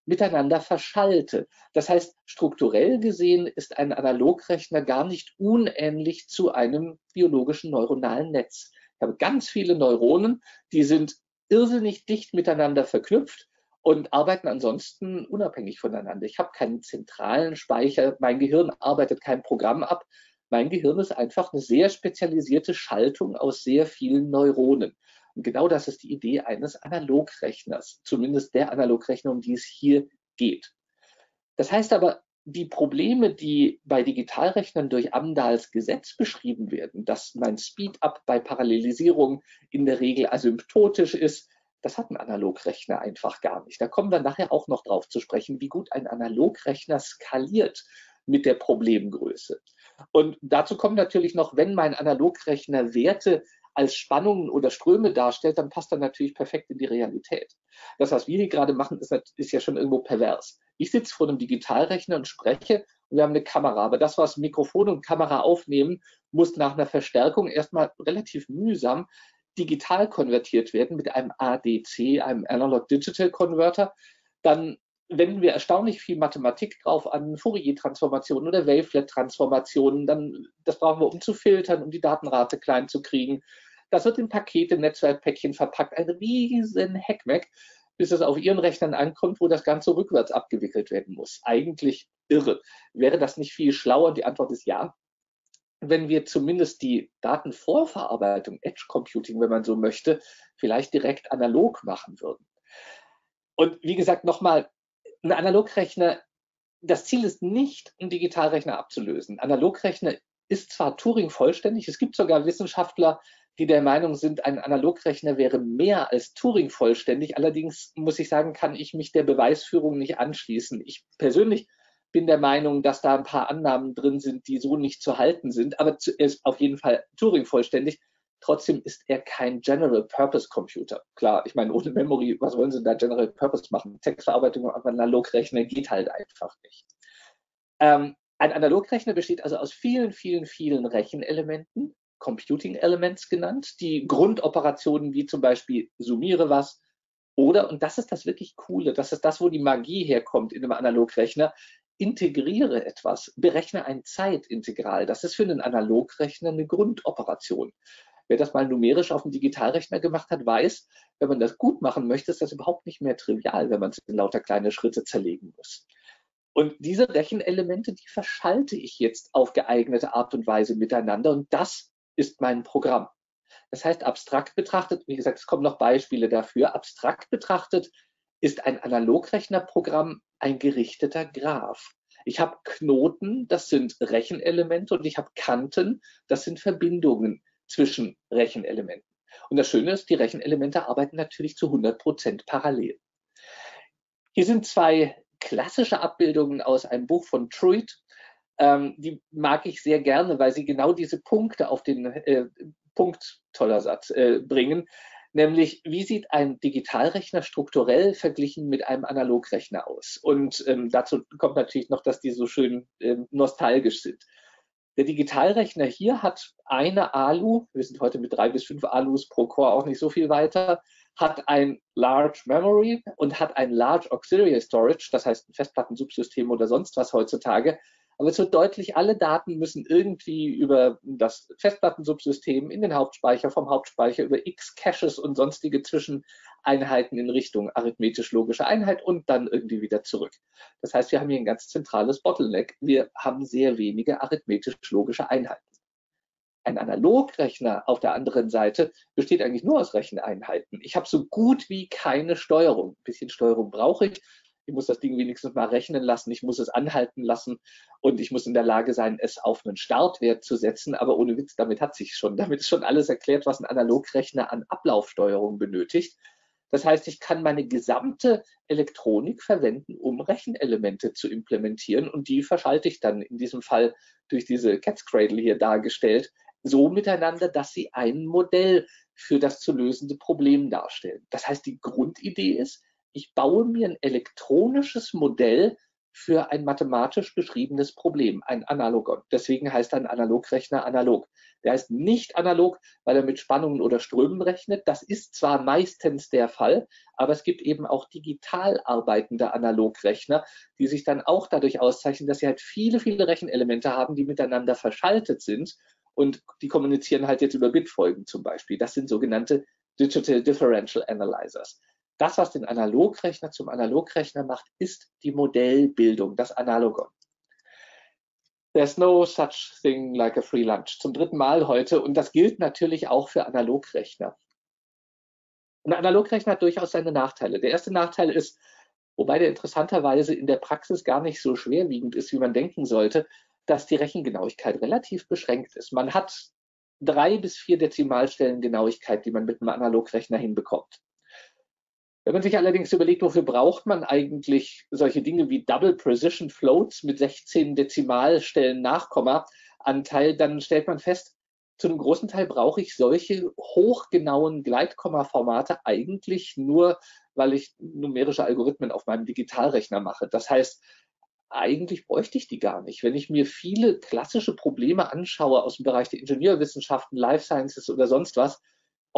[SPEAKER 2] miteinander verschalte. Das heißt, strukturell gesehen ist ein Analogrechner gar nicht unähnlich zu einem biologischen neuronalen Netz. Ich habe ganz viele Neuronen, die sind irrsinnig dicht miteinander verknüpft und arbeiten ansonsten unabhängig voneinander. Ich habe keinen zentralen Speicher, mein Gehirn arbeitet kein Programm ab, mein Gehirn ist einfach eine sehr spezialisierte Schaltung aus sehr vielen Neuronen. Und genau das ist die Idee eines Analogrechners, zumindest der Analogrechner, um die es hier geht. Das heißt aber, die Probleme, die bei Digitalrechnern durch Amdahls Gesetz beschrieben werden, dass mein Speed-up bei Parallelisierung in der Regel asymptotisch ist, das hat ein Analogrechner einfach gar nicht. Da kommen wir nachher auch noch drauf zu sprechen, wie gut ein Analogrechner skaliert mit der Problemgröße. Und dazu kommt natürlich noch, wenn mein Analogrechner Werte als Spannungen oder Ströme darstellt, dann passt er natürlich perfekt in die Realität. Das, was wir hier gerade machen, ist, ist ja schon irgendwo pervers. Ich sitze vor einem Digitalrechner und spreche und wir haben eine Kamera. Aber das, was Mikrofon und Kamera aufnehmen, muss nach einer Verstärkung erstmal relativ mühsam digital konvertiert werden mit einem ADC, einem Analog Digital Converter. Dann wenden wir erstaunlich viel Mathematik drauf an, Fourier-Transformationen oder Wavelet-Transformationen. Dann, das brauchen wir, um zu filtern, um die Datenrate klein zu kriegen. Das wird in Pakete, Netzwerkpäckchen verpackt. Ein riesen Hackmack, bis es auf Ihren Rechnern ankommt, wo das Ganze rückwärts abgewickelt werden muss. Eigentlich irre. Wäre das nicht viel schlauer? Die Antwort ist ja. Wenn wir zumindest die Datenvorverarbeitung, Edge Computing, wenn man so möchte, vielleicht direkt analog machen würden. Und wie gesagt, nochmal, ein Analogrechner, das Ziel ist nicht, einen Digitalrechner abzulösen. Analogrechner ist zwar Turing vollständig, es gibt sogar Wissenschaftler, die der Meinung sind, ein Analogrechner wäre mehr als Turing vollständig. Allerdings muss ich sagen, kann ich mich der Beweisführung nicht anschließen. Ich persönlich bin der Meinung, dass da ein paar Annahmen drin sind, die so nicht zu halten sind, aber er ist auf jeden Fall Turing vollständig. Trotzdem ist er kein General Purpose Computer. Klar, ich meine, ohne Memory, was wollen Sie da General Purpose machen? Textverarbeitung auf Analogrechner geht halt einfach nicht. Ähm, ein Analogrechner besteht also aus vielen, vielen, vielen Rechenelementen, Computing Elements genannt, die Grundoperationen wie zum Beispiel summiere was oder, und das ist das wirklich Coole, das ist das, wo die Magie herkommt in einem Analogrechner, integriere etwas, berechne ein Zeitintegral. Das ist für einen Analogrechner eine Grundoperation. Wer das mal numerisch auf dem Digitalrechner gemacht hat, weiß, wenn man das gut machen möchte, ist das überhaupt nicht mehr trivial, wenn man es in lauter kleine Schritte zerlegen muss. Und diese Rechenelemente, die verschalte ich jetzt auf geeignete Art und Weise miteinander und das ist mein Programm. Das heißt, abstrakt betrachtet, wie gesagt, es kommen noch Beispiele dafür, abstrakt betrachtet ist ein Analogrechnerprogramm ein gerichteter Graph. Ich habe Knoten, das sind Rechenelemente und ich habe Kanten, das sind Verbindungen zwischen Rechenelementen. Und das Schöne ist, die Rechenelemente arbeiten natürlich zu 100 Prozent parallel. Hier sind zwei klassische Abbildungen aus einem Buch von Truitt. Ähm, die mag ich sehr gerne, weil sie genau diese Punkte auf den äh, Punkt, toller Satz, äh, bringen. Nämlich, wie sieht ein Digitalrechner strukturell verglichen mit einem Analogrechner aus? Und ähm, dazu kommt natürlich noch, dass die so schön äh, nostalgisch sind. Der Digitalrechner hier hat eine ALU, wir sind heute mit drei bis fünf ALUs pro Core auch nicht so viel weiter, hat ein Large Memory und hat ein Large Auxiliary Storage, das heißt ein Festplattensubsystem oder sonst was heutzutage. Aber es wird deutlich, alle Daten müssen irgendwie über das Festplattensubsystem in den Hauptspeicher, vom Hauptspeicher über X Caches und sonstige Zwischeneinheiten in Richtung arithmetisch-logische Einheit und dann irgendwie wieder zurück. Das heißt, wir haben hier ein ganz zentrales Bottleneck. Wir haben sehr wenige arithmetisch-logische Einheiten. Ein Analogrechner auf der anderen Seite besteht eigentlich nur aus Recheneinheiten. Ich habe so gut wie keine Steuerung. Ein bisschen Steuerung brauche ich. Ich muss das Ding wenigstens mal rechnen lassen, ich muss es anhalten lassen und ich muss in der Lage sein, es auf einen Startwert zu setzen. Aber ohne Witz, damit hat sich schon, damit ist schon alles erklärt, was ein Analogrechner an Ablaufsteuerung benötigt. Das heißt, ich kann meine gesamte Elektronik verwenden, um Rechenelemente zu implementieren und die verschalte ich dann in diesem Fall durch diese Cat's Cradle hier dargestellt so miteinander, dass sie ein Modell für das zu lösende Problem darstellen. Das heißt, die Grundidee ist, ich baue mir ein elektronisches Modell für ein mathematisch beschriebenes Problem, ein Analogon. Deswegen heißt ein Analogrechner analog. Der heißt nicht analog, weil er mit Spannungen oder Strömen rechnet. Das ist zwar meistens der Fall, aber es gibt eben auch digital arbeitende Analogrechner, die sich dann auch dadurch auszeichnen, dass sie halt viele, viele Rechenelemente haben, die miteinander verschaltet sind und die kommunizieren halt jetzt über Bitfolgen zum Beispiel. Das sind sogenannte Digital Differential Analyzers. Das, was den Analogrechner zum Analogrechner macht, ist die Modellbildung, das Analogon. There's no such thing like a free lunch. Zum dritten Mal heute. Und das gilt natürlich auch für Analogrechner. Ein Analogrechner hat durchaus seine Nachteile. Der erste Nachteil ist, wobei der interessanterweise in der Praxis gar nicht so schwerwiegend ist, wie man denken sollte, dass die Rechengenauigkeit relativ beschränkt ist. Man hat drei bis vier Dezimalstellen Genauigkeit, die man mit einem Analogrechner hinbekommt. Wenn man sich allerdings überlegt, wofür braucht man eigentlich solche Dinge wie Double Precision Floats mit 16 Dezimalstellen Nachkommaanteil, dann stellt man fest, zu einem großen Teil brauche ich solche hochgenauen Gleitkomma-Formate eigentlich nur, weil ich numerische Algorithmen auf meinem Digitalrechner mache. Das heißt, eigentlich bräuchte ich die gar nicht. Wenn ich mir viele klassische Probleme anschaue aus dem Bereich der Ingenieurwissenschaften, Life Sciences oder sonst was,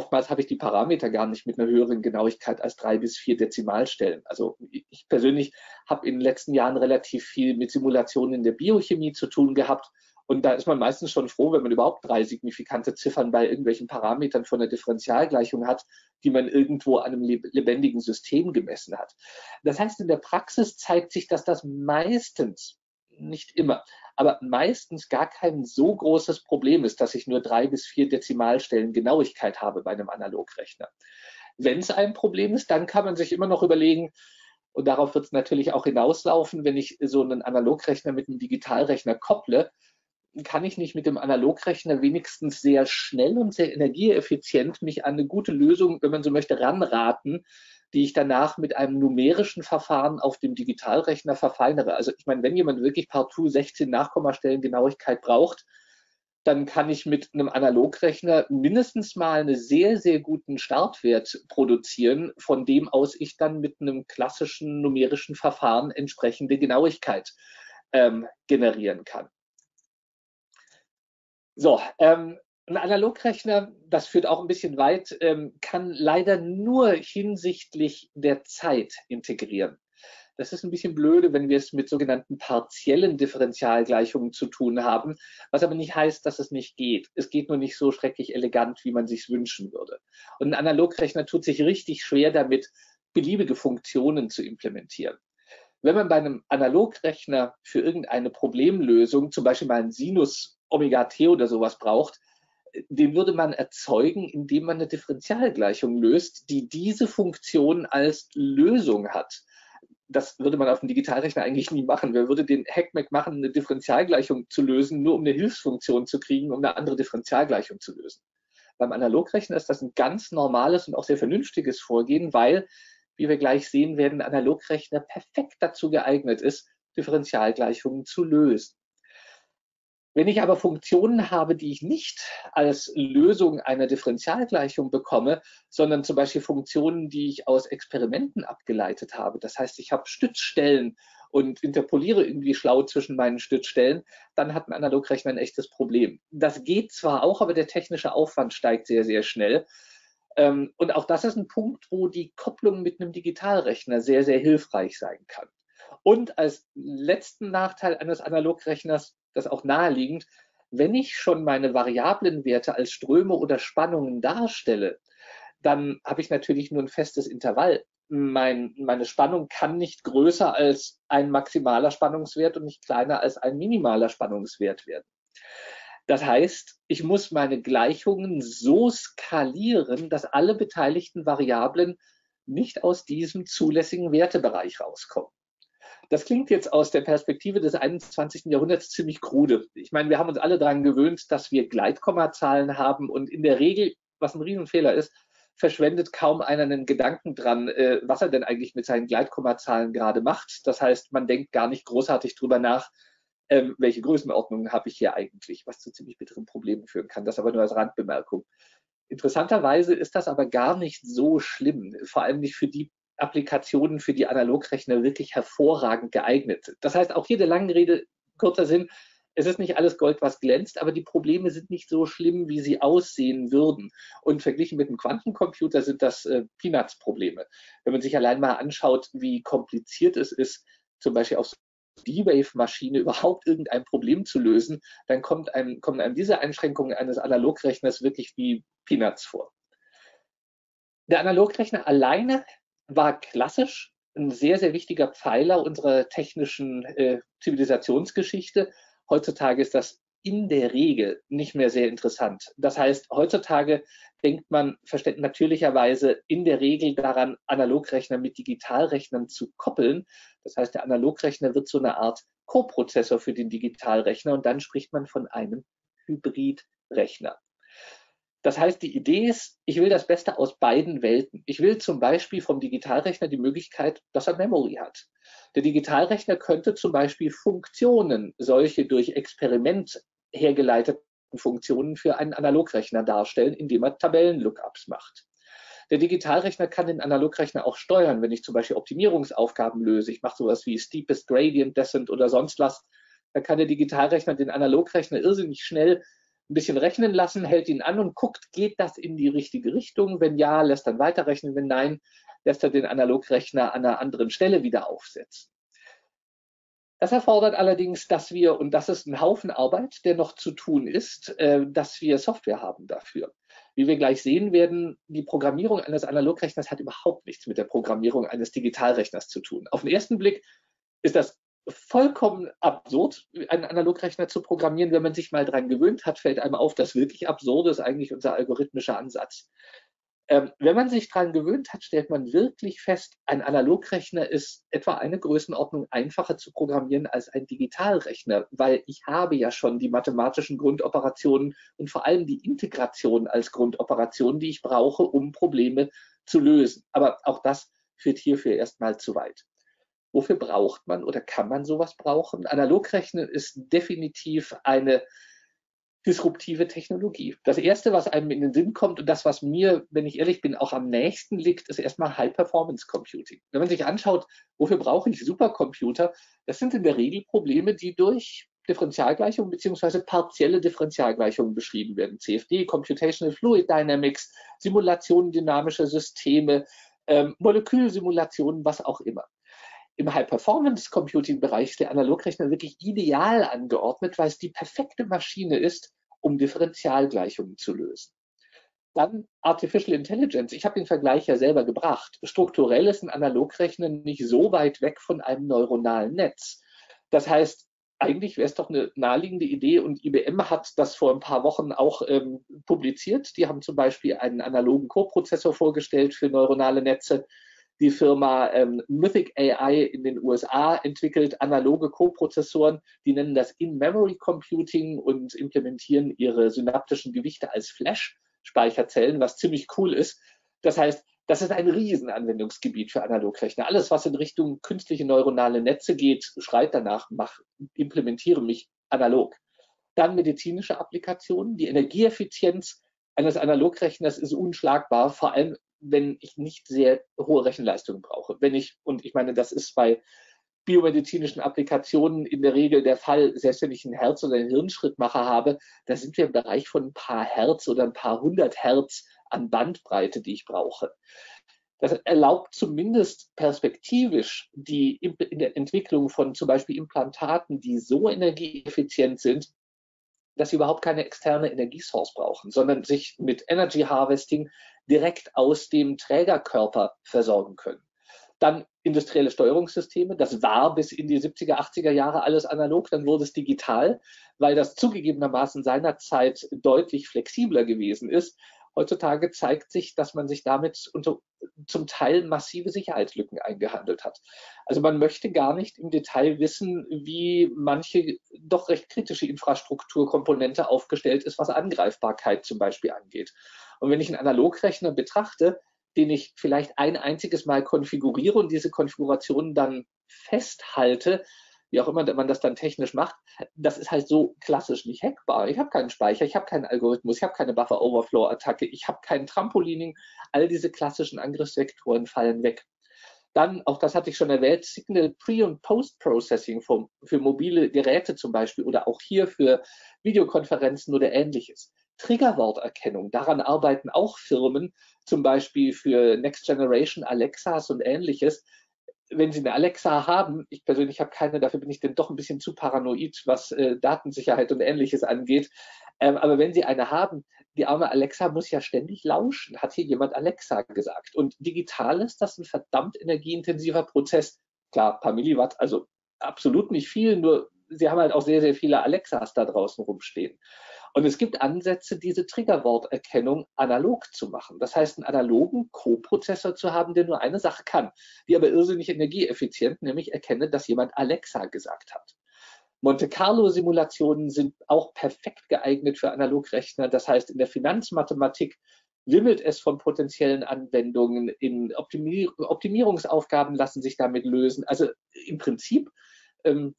[SPEAKER 2] oftmals habe ich die Parameter gar nicht mit einer höheren Genauigkeit als drei bis vier Dezimalstellen. Also ich persönlich habe in den letzten Jahren relativ viel mit Simulationen in der Biochemie zu tun gehabt und da ist man meistens schon froh, wenn man überhaupt drei signifikante Ziffern bei irgendwelchen Parametern von der Differentialgleichung hat, die man irgendwo an einem lebendigen System gemessen hat. Das heißt, in der Praxis zeigt sich, dass das meistens, nicht immer, aber meistens gar kein so großes Problem ist, dass ich nur drei bis vier Dezimalstellen Genauigkeit habe bei einem Analogrechner. Wenn es ein Problem ist, dann kann man sich immer noch überlegen, und darauf wird es natürlich auch hinauslaufen, wenn ich so einen Analogrechner mit einem Digitalrechner kopple, kann ich nicht mit dem Analogrechner wenigstens sehr schnell und sehr energieeffizient mich an eine gute Lösung, wenn man so möchte, ranraten, die ich danach mit einem numerischen Verfahren auf dem Digitalrechner verfeinere. Also ich meine, wenn jemand wirklich partout 16 Nachkommastellen Genauigkeit braucht, dann kann ich mit einem Analogrechner mindestens mal einen sehr, sehr guten Startwert produzieren, von dem aus ich dann mit einem klassischen numerischen Verfahren entsprechende Genauigkeit ähm, generieren kann. So, ähm, ein Analogrechner, das führt auch ein bisschen weit, ähm, kann leider nur hinsichtlich der Zeit integrieren. Das ist ein bisschen blöde, wenn wir es mit sogenannten partiellen Differentialgleichungen zu tun haben, was aber nicht heißt, dass es nicht geht. Es geht nur nicht so schrecklich elegant, wie man sich wünschen würde. Und ein Analogrechner tut sich richtig schwer damit, beliebige Funktionen zu implementieren. Wenn man bei einem Analogrechner für irgendeine Problemlösung, zum Beispiel mal einen Sinus Omega-T oder sowas braucht, den würde man erzeugen, indem man eine Differentialgleichung löst, die diese Funktion als Lösung hat. Das würde man auf dem Digitalrechner eigentlich nie machen. Wer würde den Hackmack machen, eine Differentialgleichung zu lösen, nur um eine Hilfsfunktion zu kriegen, um eine andere Differentialgleichung zu lösen? Beim Analogrechner ist das ein ganz normales und auch sehr vernünftiges Vorgehen, weil, wie wir gleich sehen werden, Analogrechner perfekt dazu geeignet ist, Differentialgleichungen zu lösen. Wenn ich aber Funktionen habe, die ich nicht als Lösung einer Differentialgleichung bekomme, sondern zum Beispiel Funktionen, die ich aus Experimenten abgeleitet habe, das heißt, ich habe Stützstellen und interpoliere irgendwie schlau zwischen meinen Stützstellen, dann hat ein Analogrechner ein echtes Problem. Das geht zwar auch, aber der technische Aufwand steigt sehr, sehr schnell. Ähm, und auch das ist ein Punkt, wo die Kopplung mit einem Digitalrechner sehr, sehr hilfreich sein kann. Und als letzten Nachteil eines Analogrechners, das auch naheliegend, wenn ich schon meine variablen Werte als Ströme oder Spannungen darstelle, dann habe ich natürlich nur ein festes Intervall. Mein, meine Spannung kann nicht größer als ein maximaler Spannungswert und nicht kleiner als ein minimaler Spannungswert werden. Das heißt, ich muss meine Gleichungen so skalieren, dass alle beteiligten Variablen nicht aus diesem zulässigen Wertebereich rauskommen. Das klingt jetzt aus der Perspektive des 21. Jahrhunderts ziemlich krude. Ich meine, wir haben uns alle daran gewöhnt, dass wir Gleitkommazahlen haben und in der Regel, was ein Riesenfehler ist, verschwendet kaum einer einen Gedanken dran, äh, was er denn eigentlich mit seinen Gleitkommazahlen gerade macht. Das heißt, man denkt gar nicht großartig drüber nach, ähm, welche Größenordnungen habe ich hier eigentlich, was zu ziemlich bitteren Problemen führen kann. Das aber nur als Randbemerkung. Interessanterweise ist das aber gar nicht so schlimm, vor allem nicht für die Applikationen für die Analogrechner wirklich hervorragend geeignet. Das heißt, auch hier der langen Rede, kurzer Sinn, es ist nicht alles Gold, was glänzt, aber die Probleme sind nicht so schlimm, wie sie aussehen würden. Und verglichen mit einem Quantencomputer sind das äh, Peanuts-Probleme. Wenn man sich allein mal anschaut, wie kompliziert es ist, zum Beispiel auf D-Wave-Maschine überhaupt irgendein Problem zu lösen, dann kommt einem, kommen einem diese Einschränkungen eines Analogrechners wirklich wie Peanuts vor. Der Analogrechner alleine war klassisch ein sehr, sehr wichtiger Pfeiler unserer technischen äh, Zivilisationsgeschichte. Heutzutage ist das in der Regel nicht mehr sehr interessant. Das heißt, heutzutage denkt man natürlicherweise in der Regel daran, Analogrechner mit Digitalrechnern zu koppeln. Das heißt, der Analogrechner wird so eine Art Coprozessor für den Digitalrechner und dann spricht man von einem Hybridrechner. Das heißt, die Idee ist, ich will das Beste aus beiden Welten. Ich will zum Beispiel vom Digitalrechner die Möglichkeit, dass er Memory hat. Der Digitalrechner könnte zum Beispiel Funktionen, solche durch Experiment hergeleiteten Funktionen für einen Analogrechner darstellen, indem er Tabellen-Lookups macht. Der Digitalrechner kann den Analogrechner auch steuern, wenn ich zum Beispiel Optimierungsaufgaben löse. Ich mache sowas wie Steepest Gradient Descent oder sonst was. Da kann der Digitalrechner den Analogrechner irrsinnig schnell ein bisschen rechnen lassen, hält ihn an und guckt, geht das in die richtige Richtung? Wenn ja, lässt dann weiterrechnen. Wenn nein, lässt er den Analogrechner an einer anderen Stelle wieder aufsetzen. Das erfordert allerdings, dass wir, und das ist ein Haufen Arbeit, der noch zu tun ist, äh, dass wir Software haben dafür. Wie wir gleich sehen werden, die Programmierung eines Analogrechners hat überhaupt nichts mit der Programmierung eines Digitalrechners zu tun. Auf den ersten Blick ist das vollkommen absurd, einen Analogrechner zu programmieren. Wenn man sich mal dran gewöhnt hat, fällt einem auf, dass wirklich absurd ist eigentlich unser algorithmischer Ansatz. Ähm, wenn man sich dran gewöhnt hat, stellt man wirklich fest, ein Analogrechner ist etwa eine Größenordnung einfacher zu programmieren als ein Digitalrechner, weil ich habe ja schon die mathematischen Grundoperationen und vor allem die Integration als Grundoperation, die ich brauche, um Probleme zu lösen. Aber auch das führt hierfür erstmal zu weit. Wofür braucht man oder kann man sowas brauchen? Analogrechnen ist definitiv eine disruptive Technologie. Das erste, was einem in den Sinn kommt und das, was mir, wenn ich ehrlich bin, auch am nächsten liegt, ist erstmal High-Performance Computing. Wenn man sich anschaut, wofür brauche ich Supercomputer, das sind in der Regel Probleme, die durch Differentialgleichungen beziehungsweise partielle Differentialgleichungen beschrieben werden. CFD, Computational Fluid Dynamics, Simulationen dynamischer Systeme, ähm, Molekülsimulationen, was auch immer im High-Performance-Computing-Bereich ist der Analogrechner wirklich ideal angeordnet, weil es die perfekte Maschine ist, um Differentialgleichungen zu lösen. Dann Artificial Intelligence. Ich habe den Vergleich ja selber gebracht. Strukturell ist ein Analogrechner nicht so weit weg von einem neuronalen Netz. Das heißt, eigentlich wäre es doch eine naheliegende Idee und IBM hat das vor ein paar Wochen auch ähm, publiziert. Die haben zum Beispiel einen analogen Coprozessor vorgestellt für neuronale Netze. Die Firma ähm, Mythic AI in den USA entwickelt analoge Coprozessoren, die nennen das In-Memory Computing und implementieren ihre synaptischen Gewichte als Flash-Speicherzellen, was ziemlich cool ist. Das heißt, das ist ein Riesenanwendungsgebiet für Analogrechner. Alles, was in Richtung künstliche neuronale Netze geht, schreit danach, mach, implementiere mich analog. Dann medizinische Applikationen. Die Energieeffizienz eines Analogrechners ist unschlagbar, vor allem wenn ich nicht sehr hohe Rechenleistungen brauche. Wenn ich, und ich meine, das ist bei biomedizinischen Applikationen in der Regel der Fall, selbst wenn ich einen Herz- oder einen Hirnschrittmacher habe, da sind wir im Bereich von ein paar Hertz oder ein paar hundert Hertz an Bandbreite, die ich brauche. Das erlaubt zumindest perspektivisch die in der Entwicklung von zum Beispiel Implantaten, die so energieeffizient sind, dass sie überhaupt keine externe Energiesource brauchen, sondern sich mit Energy Harvesting direkt aus dem Trägerkörper versorgen können. Dann industrielle Steuerungssysteme. Das war bis in die 70er, 80er Jahre alles analog, dann wurde es digital, weil das zugegebenermaßen seinerzeit deutlich flexibler gewesen ist. Heutzutage zeigt sich, dass man sich damit unter, zum Teil massive Sicherheitslücken eingehandelt hat. Also man möchte gar nicht im Detail wissen, wie manche doch recht kritische Infrastrukturkomponente aufgestellt ist, was Angreifbarkeit zum Beispiel angeht. Und wenn ich einen Analogrechner betrachte, den ich vielleicht ein einziges Mal konfiguriere und diese Konfiguration dann festhalte, wie auch immer man das dann technisch macht, das ist halt so klassisch nicht hackbar. Ich habe keinen Speicher, ich habe keinen Algorithmus, ich habe keine Buffer-Overflow-Attacke, ich habe keinen Trampolining. All diese klassischen Angriffsvektoren fallen weg. Dann, auch das hatte ich schon erwähnt, Signal Pre- und Post-Processing für, für mobile Geräte zum Beispiel oder auch hier für Videokonferenzen oder ähnliches. Triggerworterkennung. Daran arbeiten auch Firmen, zum Beispiel für Next Generation Alexas und ähnliches. Wenn Sie eine Alexa haben, ich persönlich habe keine, dafür bin ich denn doch ein bisschen zu paranoid, was äh, Datensicherheit und ähnliches angeht. Ähm, aber wenn Sie eine haben, die arme Alexa muss ja ständig lauschen. Hat hier jemand Alexa gesagt? Und digital ist das ein verdammt energieintensiver Prozess. Klar, paar Milliwatt, also absolut nicht viel, nur Sie haben halt auch sehr, sehr viele Alexas da draußen rumstehen. Und es gibt Ansätze, diese Triggerworterkennung analog zu machen. Das heißt, einen analogen Co-Prozessor zu haben, der nur eine Sache kann, die aber irrsinnig energieeffizient, nämlich erkenne, dass jemand Alexa gesagt hat. Monte Carlo-Simulationen sind auch perfekt geeignet für Analogrechner. Das heißt, in der Finanzmathematik wimmelt es von potenziellen Anwendungen. In Optimier Optimierungsaufgaben lassen sich damit lösen. Also im Prinzip ähm,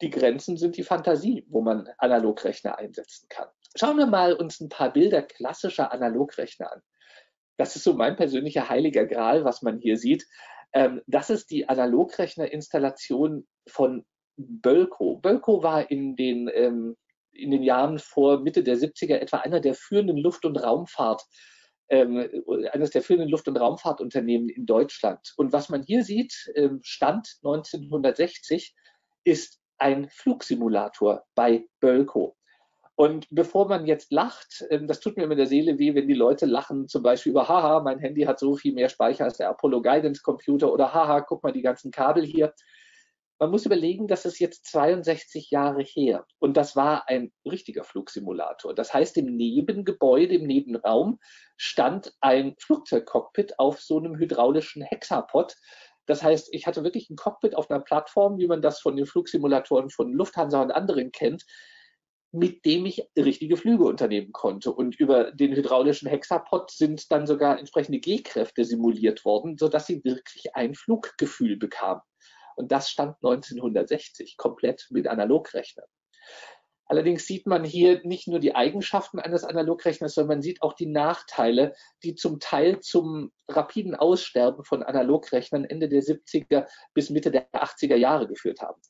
[SPEAKER 2] die Grenzen sind die Fantasie, wo man Analogrechner einsetzen kann. Schauen wir mal uns ein paar Bilder klassischer Analogrechner an. Das ist so mein persönlicher heiliger Gral, was man hier sieht. Ähm, das ist die Analogrechner-Installation von Bölko. Bölko war in den, ähm, in den Jahren vor Mitte der 70er etwa einer der führenden Luft- und Raumfahrt ähm, eines der führenden Luft- und Raumfahrtunternehmen in Deutschland. Und was man hier sieht, Stand 1960, ist ein Flugsimulator bei Bölko. Und bevor man jetzt lacht, ähm, das tut mir immer in der Seele weh, wenn die Leute lachen, zum Beispiel über, haha, mein Handy hat so viel mehr Speicher als der Apollo Guidance Computer oder haha, guck mal die ganzen Kabel hier. Man muss überlegen, das ist jetzt 62 Jahre her und das war ein richtiger Flugsimulator. Das heißt, im Nebengebäude, im Nebenraum stand ein Flugzeugcockpit auf so einem hydraulischen Hexapod, das heißt, ich hatte wirklich ein Cockpit auf einer Plattform, wie man das von den Flugsimulatoren von Lufthansa und anderen kennt, mit dem ich richtige Flüge unternehmen konnte. Und über den hydraulischen Hexapod sind dann sogar entsprechende G-Kräfte simuliert worden, sodass sie wirklich ein Fluggefühl bekamen. Und das stand 1960 komplett mit Analogrechnern. Allerdings sieht man hier nicht nur die Eigenschaften eines Analogrechners, sondern man sieht auch die Nachteile, die zum Teil zum rapiden Aussterben von Analogrechnern Ende der 70er bis Mitte der 80er Jahre geführt haben.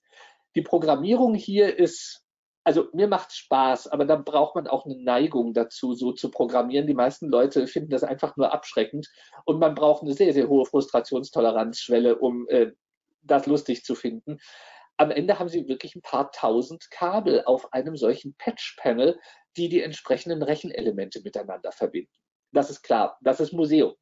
[SPEAKER 2] Die Programmierung hier ist, also mir macht Spaß, aber da braucht man auch eine Neigung dazu, so zu programmieren. Die meisten Leute finden das einfach nur abschreckend und man braucht eine sehr, sehr hohe Frustrationstoleranzschwelle, um äh, das lustig zu finden am Ende haben Sie wirklich ein paar tausend Kabel auf einem solchen Patch-Panel, die die entsprechenden Rechenelemente miteinander verbinden. Das ist klar, das ist Museum.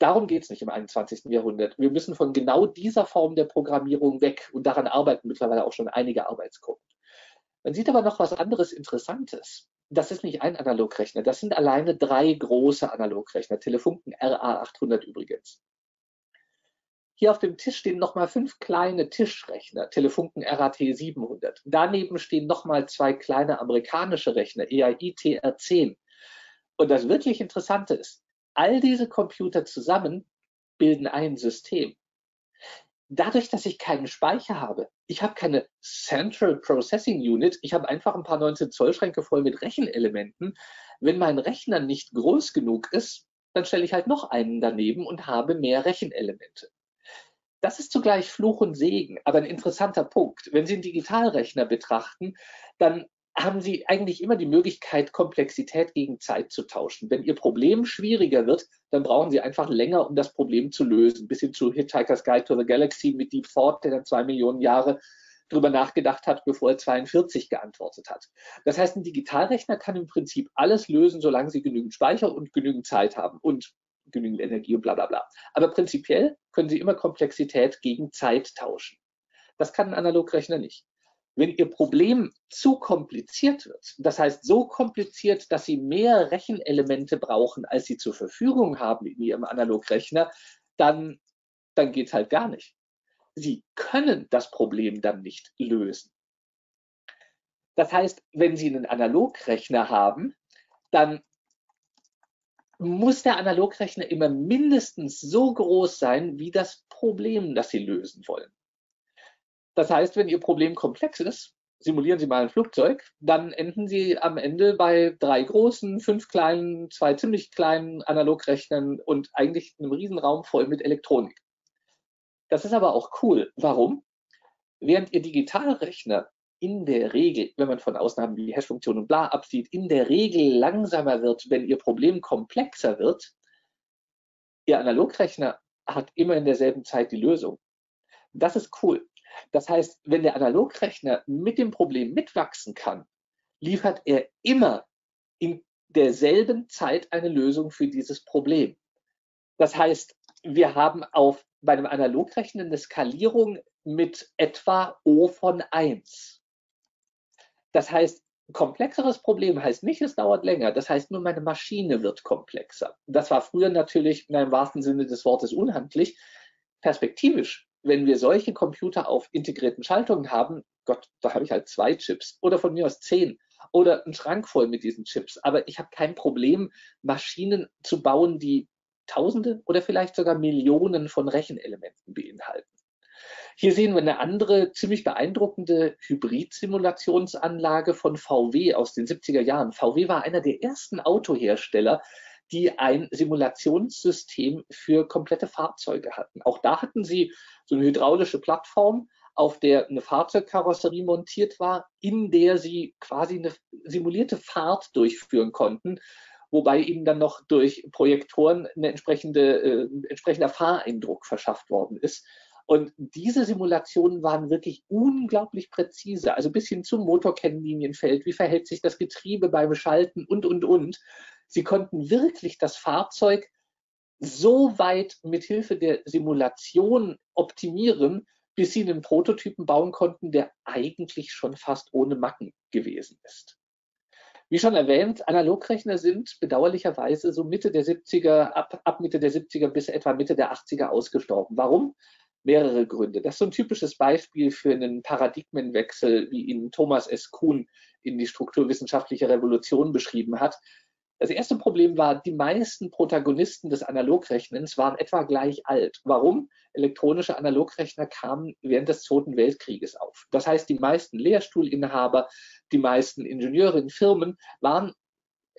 [SPEAKER 2] Darum geht es nicht im 21. Jahrhundert. Wir müssen von genau dieser Form der Programmierung weg und daran arbeiten mittlerweile auch schon einige Arbeitsgruppen. Man sieht aber noch was anderes Interessantes. Das ist nicht ein Analogrechner, das sind alleine drei große Analogrechner, Telefunken RA800 übrigens. Hier auf dem Tisch stehen nochmal fünf kleine Tischrechner, Telefunken RAT 700. Daneben stehen nochmal zwei kleine amerikanische Rechner, EAI TR10. Und das wirklich Interessante ist, all diese Computer zusammen bilden ein System. Dadurch, dass ich keinen Speicher habe, ich habe keine Central Processing Unit, ich habe einfach ein paar 19 Zoll Schränke voll mit Rechenelementen. Wenn mein Rechner nicht groß genug ist, dann stelle ich halt noch einen daneben und habe mehr Rechenelemente. Das ist zugleich Fluch und Segen, aber ein interessanter Punkt. Wenn Sie einen Digitalrechner betrachten, dann haben Sie eigentlich immer die Möglichkeit, Komplexität gegen Zeit zu tauschen. Wenn Ihr Problem schwieriger wird, dann brauchen Sie einfach länger, um das Problem zu lösen. Bis hin zu Hitchhiker's Guide to the Galaxy mit Deep Thought, der dann zwei Millionen Jahre drüber nachgedacht hat, bevor er 42 geantwortet hat. Das heißt, ein Digitalrechner kann im Prinzip alles lösen, solange Sie genügend Speicher und genügend Zeit haben und genügend Energie und bla bla bla. Aber prinzipiell können Sie immer Komplexität gegen Zeit tauschen. Das kann ein Analogrechner nicht. Wenn Ihr Problem zu kompliziert wird, das heißt so kompliziert, dass Sie mehr Rechenelemente brauchen, als Sie zur Verfügung haben in Ihrem Analogrechner, dann, dann geht es halt gar nicht. Sie können das Problem dann nicht lösen. Das heißt, wenn Sie einen Analogrechner haben, dann muss der Analogrechner immer mindestens so groß sein wie das Problem, das Sie lösen wollen. Das heißt, wenn Ihr Problem komplex ist, simulieren Sie mal ein Flugzeug, dann enden Sie am Ende bei drei großen, fünf kleinen, zwei ziemlich kleinen Analogrechnern und eigentlich einem Riesenraum voll mit Elektronik. Das ist aber auch cool. Warum? Während Ihr Digitalrechner in der Regel, wenn man von Ausnahmen wie Hash-Funktion und bla absieht, in der Regel langsamer wird, wenn Ihr Problem komplexer wird, Ihr Analogrechner hat immer in derselben Zeit die Lösung. Das ist cool. Das heißt, wenn der Analogrechner mit dem Problem mitwachsen kann, liefert er immer in derselben Zeit eine Lösung für dieses Problem. Das heißt, wir haben auf bei einem Analogrechner eine Skalierung mit etwa O von 1. Das heißt, komplexeres Problem heißt nicht, es dauert länger. Das heißt nur, meine Maschine wird komplexer. Das war früher natürlich in einem wahrsten Sinne des Wortes unhandlich. Perspektivisch wenn wir solche Computer auf integrierten Schaltungen haben, Gott, da habe ich halt zwei Chips oder von mir aus zehn oder einen Schrank voll mit diesen Chips. Aber ich habe kein Problem, Maschinen zu bauen, die Tausende oder vielleicht sogar Millionen von Rechenelementen beinhalten. Hier sehen wir eine andere ziemlich beeindruckende Hybrid-Simulationsanlage von VW aus den 70er Jahren. VW war einer der ersten Autohersteller, die ein Simulationssystem für komplette Fahrzeuge hatten. Auch da hatten sie so eine hydraulische Plattform, auf der eine Fahrzeugkarosserie montiert war, in der sie quasi eine simulierte Fahrt durchführen konnten, wobei ihnen dann noch durch Projektoren ein entsprechende, äh, entsprechender Fahreindruck verschafft worden ist. Und diese Simulationen waren wirklich unglaublich präzise, also bis hin zum Motorkennlinienfeld, wie verhält sich das Getriebe beim Schalten und, und, und. Sie konnten wirklich das Fahrzeug so weit mit Hilfe der Simulation optimieren, bis sie einen Prototypen bauen konnten, der eigentlich schon fast ohne Macken gewesen ist. Wie schon erwähnt, Analogrechner sind bedauerlicherweise so Mitte der 70er, ab, ab Mitte der 70er bis etwa Mitte der 80er ausgestorben. Warum? Mehrere Gründe. Das ist so ein typisches Beispiel für einen Paradigmenwechsel, wie ihn Thomas S. Kuhn in die strukturwissenschaftliche Revolution beschrieben hat. Das erste Problem war, die meisten Protagonisten des Analogrechnens waren etwa gleich alt. Warum? Elektronische Analogrechner kamen während des Zweiten Weltkrieges auf. Das heißt, die meisten Lehrstuhlinhaber, die meisten Ingenieure in Firmen waren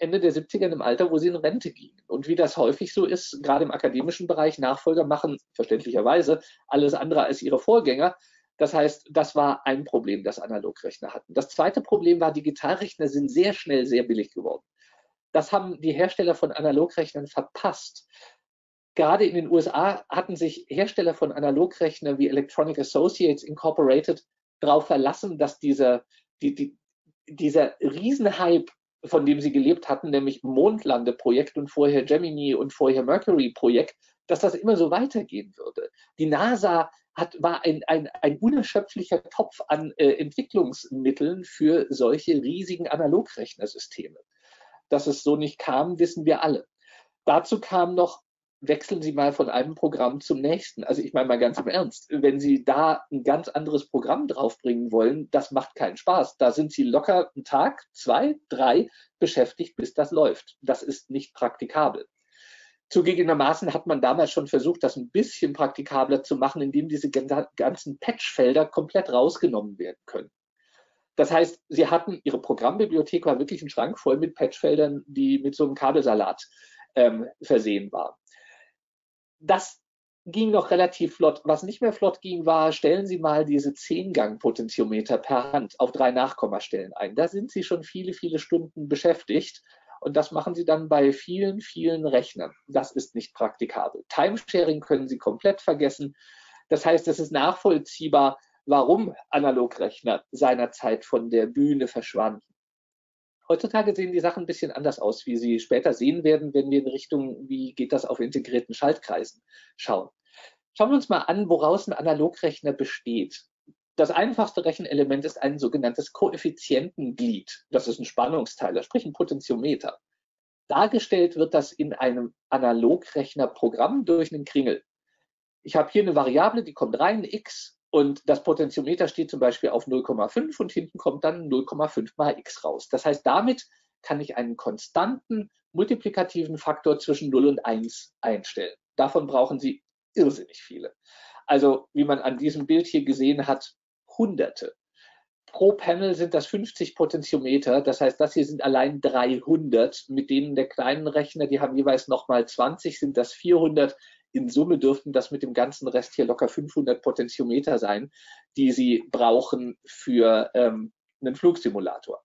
[SPEAKER 2] Ende der 70er im Alter, wo sie in Rente gingen. Und wie das häufig so ist, gerade im akademischen Bereich, Nachfolger machen verständlicherweise alles andere als ihre Vorgänger. Das heißt, das war ein Problem, das Analogrechner hatten. Das zweite Problem war, Digitalrechner sind sehr schnell sehr billig geworden. Das haben die Hersteller von Analogrechnern verpasst. Gerade in den USA hatten sich Hersteller von Analogrechnern wie Electronic Associates Incorporated darauf verlassen, dass dieser, die, die, dieser Riesenhype, von dem sie gelebt hatten, nämlich Mondlandeprojekt und vorher Gemini und vorher Mercury-Projekt, dass das immer so weitergehen würde. Die NASA hat, war ein, ein, ein unerschöpflicher Topf an äh, Entwicklungsmitteln für solche riesigen Analogrechnersysteme. Dass es so nicht kam, wissen wir alle. Dazu kam noch, wechseln Sie mal von einem Programm zum nächsten. Also ich meine mal ganz im Ernst, wenn Sie da ein ganz anderes Programm draufbringen wollen, das macht keinen Spaß. Da sind Sie locker einen Tag, zwei, drei beschäftigt, bis das läuft. Das ist nicht praktikabel. Zugegebenermaßen hat man damals schon versucht, das ein bisschen praktikabler zu machen, indem diese ganzen Patchfelder komplett rausgenommen werden können. Das heißt, sie hatten, ihre Programmbibliothek war wirklich ein Schrank voll mit Patchfeldern, die mit so einem Kabelsalat ähm, versehen waren. Das ging noch relativ flott. Was nicht mehr flott ging, war, stellen Sie mal diese 10-Gang-Potentiometer per Hand auf drei Nachkommastellen ein. Da sind Sie schon viele, viele Stunden beschäftigt. Und das machen Sie dann bei vielen, vielen Rechnern. Das ist nicht praktikabel. Timesharing können Sie komplett vergessen. Das heißt, es ist nachvollziehbar, warum Analogrechner seinerzeit von der Bühne verschwanden. Heutzutage sehen die Sachen ein bisschen anders aus, wie Sie später sehen werden, wenn wir in Richtung, wie geht das auf integrierten Schaltkreisen schauen. Schauen wir uns mal an, woraus ein Analogrechner besteht. Das einfachste Rechenelement ist ein sogenanntes Koeffizientenglied. Das ist ein Spannungsteiler, sprich ein Potentiometer. Dargestellt wird das in einem Analogrechnerprogramm durch einen Kringel. Ich habe hier eine Variable, die kommt rein, x, und das Potentiometer steht zum Beispiel auf 0,5 und hinten kommt dann 0,5 mal x raus. Das heißt, damit kann ich einen konstanten multiplikativen Faktor zwischen 0 und 1 einstellen. Davon brauchen Sie irrsinnig viele. Also wie man an diesem Bild hier gesehen hat, Hunderte. Pro Panel sind das 50 Potentiometer. Das heißt, das hier sind allein 300. Mit denen der kleinen Rechner, die haben jeweils nochmal 20, sind das 400 in Summe dürften das mit dem ganzen Rest hier locker 500 Potentiometer sein, die Sie brauchen für ähm, einen Flugsimulator.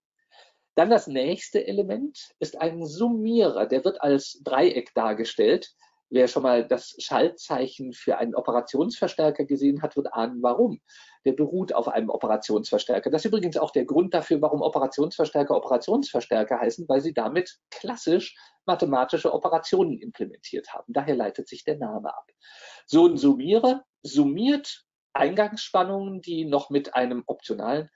[SPEAKER 2] Dann das nächste Element ist ein Summierer. Der wird als Dreieck dargestellt. Wer schon mal das Schaltzeichen für einen Operationsverstärker gesehen hat, wird ahnen, warum. Der beruht auf einem Operationsverstärker. Das ist übrigens auch der Grund dafür, warum Operationsverstärker Operationsverstärker heißen, weil sie damit klassisch mathematische Operationen implementiert haben. Daher leitet sich der Name ab. So ein Summierer summiert Eingangsspannungen, die noch mit einem optionalen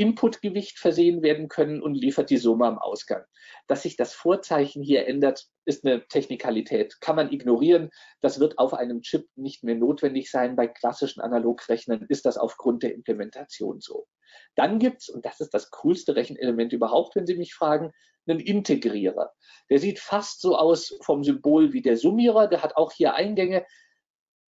[SPEAKER 2] Inputgewicht versehen werden können und liefert die Summe am Ausgang. Dass sich das Vorzeichen hier ändert, ist eine Technikalität. Kann man ignorieren. Das wird auf einem Chip nicht mehr notwendig sein. Bei klassischen Analogrechnern ist das aufgrund der Implementation so. Dann gibt es, und das ist das coolste Rechenelement überhaupt, wenn Sie mich fragen, einen Integrierer. Der sieht fast so aus vom Symbol wie der Summierer. Der hat auch hier Eingänge.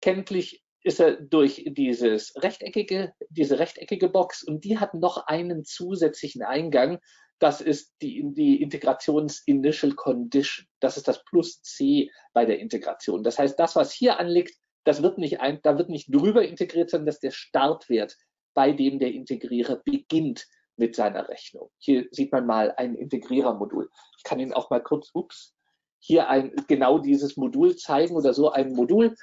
[SPEAKER 2] Kenntlich ist er durch dieses rechteckige, diese rechteckige Box und die hat noch einen zusätzlichen Eingang. Das ist die, die Integrations-Initial Condition. Das ist das Plus C bei der Integration. Das heißt, das, was hier anliegt, das wird nicht ein, da wird nicht drüber integriert, sondern das ist der Startwert, bei dem der Integrierer beginnt mit seiner Rechnung. Hier sieht man mal ein Integrierermodul. Ich kann Ihnen auch mal kurz, ups, hier ein, genau dieses Modul zeigen oder so ein Modul.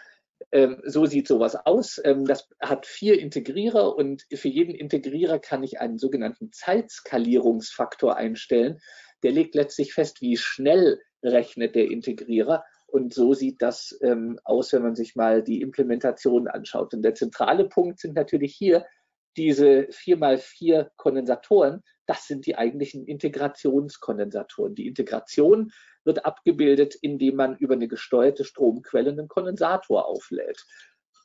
[SPEAKER 2] Ähm, so sieht sowas aus. Ähm, das hat vier Integrierer und für jeden Integrierer kann ich einen sogenannten Zeitskalierungsfaktor einstellen. Der legt letztlich fest, wie schnell rechnet der Integrierer. Und so sieht das ähm, aus, wenn man sich mal die Implementation anschaut. Und der zentrale Punkt sind natürlich hier diese 4x4 Kondensatoren, das sind die eigentlichen Integrationskondensatoren. Die Integration wird abgebildet, indem man über eine gesteuerte Stromquelle einen Kondensator auflädt.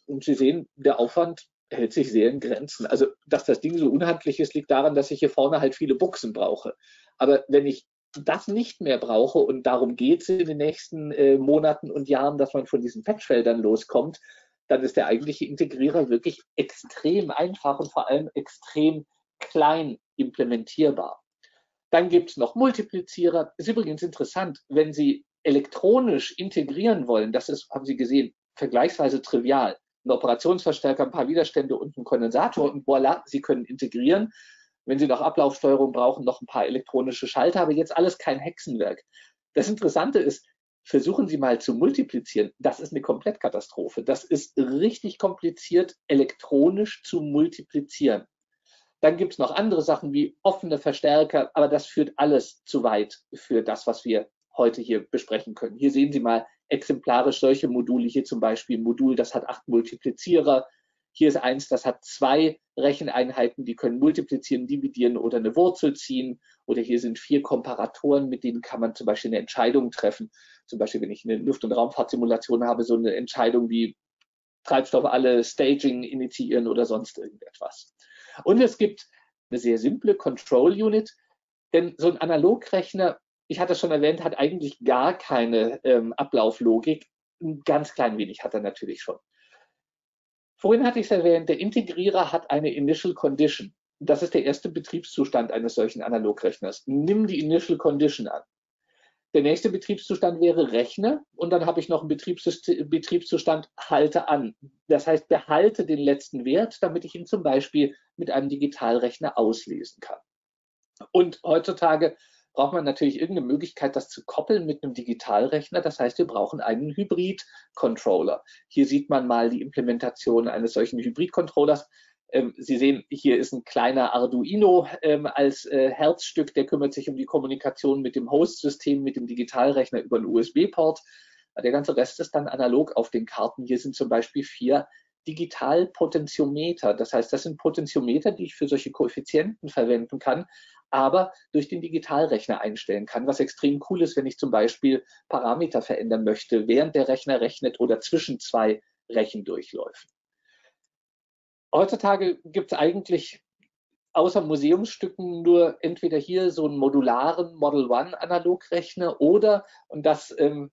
[SPEAKER 2] Und Sie sehen, der Aufwand hält sich sehr in Grenzen. Also, dass das Ding so unhandlich ist, liegt daran, dass ich hier vorne halt viele Buchsen brauche. Aber wenn ich das nicht mehr brauche und darum geht es in den nächsten äh, Monaten und Jahren, dass man von diesen Patchfeldern loskommt, dann ist der eigentliche Integrierer wirklich extrem einfach und vor allem extrem klein implementierbar. Dann gibt es noch Multiplizierer. Ist übrigens interessant, wenn Sie elektronisch integrieren wollen, das ist, haben Sie gesehen, vergleichsweise trivial. Ein Operationsverstärker, ein paar Widerstände und ein Kondensator und voilà, Sie können integrieren. Wenn Sie noch Ablaufsteuerung brauchen, noch ein paar elektronische Schalter, aber jetzt alles kein Hexenwerk. Das Interessante ist, versuchen Sie mal zu multiplizieren. Das ist eine Komplettkatastrophe. Das ist richtig kompliziert, elektronisch zu multiplizieren. Dann gibt es noch andere Sachen wie offene Verstärker, aber das führt alles zu weit für das, was wir heute hier besprechen können. Hier sehen Sie mal exemplarisch solche Module. Hier zum Beispiel ein Modul, das hat acht Multiplizierer. Hier ist eins, das hat zwei Recheneinheiten, die können multiplizieren, dividieren oder eine Wurzel ziehen. Oder hier sind vier Komparatoren, mit denen kann man zum Beispiel eine Entscheidung treffen. Zum Beispiel, wenn ich eine Luft- und Raumfahrtsimulation habe, so eine Entscheidung wie Treibstoff alle Staging initiieren oder sonst irgendetwas. Und es gibt eine sehr simple Control Unit, denn so ein Analogrechner, ich hatte es schon erwähnt, hat eigentlich gar keine ähm, Ablauflogik. Ein ganz klein wenig hat er natürlich schon. Vorhin hatte ich es erwähnt, der Integrierer hat eine Initial Condition. Das ist der erste Betriebszustand eines solchen Analogrechners. Nimm die Initial Condition an. Der nächste Betriebszustand wäre rechne und dann habe ich noch einen Betriebszustand halte an. Das heißt, behalte den letzten Wert, damit ich ihn zum Beispiel mit einem Digitalrechner auslesen kann. Und heutzutage braucht man natürlich irgendeine Möglichkeit, das zu koppeln mit einem Digitalrechner. Das heißt, wir brauchen einen Hybrid-Controller. Hier sieht man mal die Implementation eines solchen Hybrid-Controllers. Ähm, Sie sehen, hier ist ein kleiner Arduino ähm, als äh, Herzstück, der kümmert sich um die Kommunikation mit dem Host-System, mit dem Digitalrechner über einen USB-Port. Der ganze Rest ist dann analog auf den Karten. Hier sind zum Beispiel vier Digitalpotentiometer. Das heißt, das sind Potentiometer, die ich für solche Koeffizienten verwenden kann, aber durch den Digitalrechner einstellen kann, was extrem cool ist, wenn ich zum Beispiel Parameter verändern möchte, während der Rechner rechnet oder zwischen zwei Rechendurchläufen heutzutage gibt es eigentlich außer Museumsstücken nur entweder hier so einen modularen Model One Analogrechner oder, und das ähm,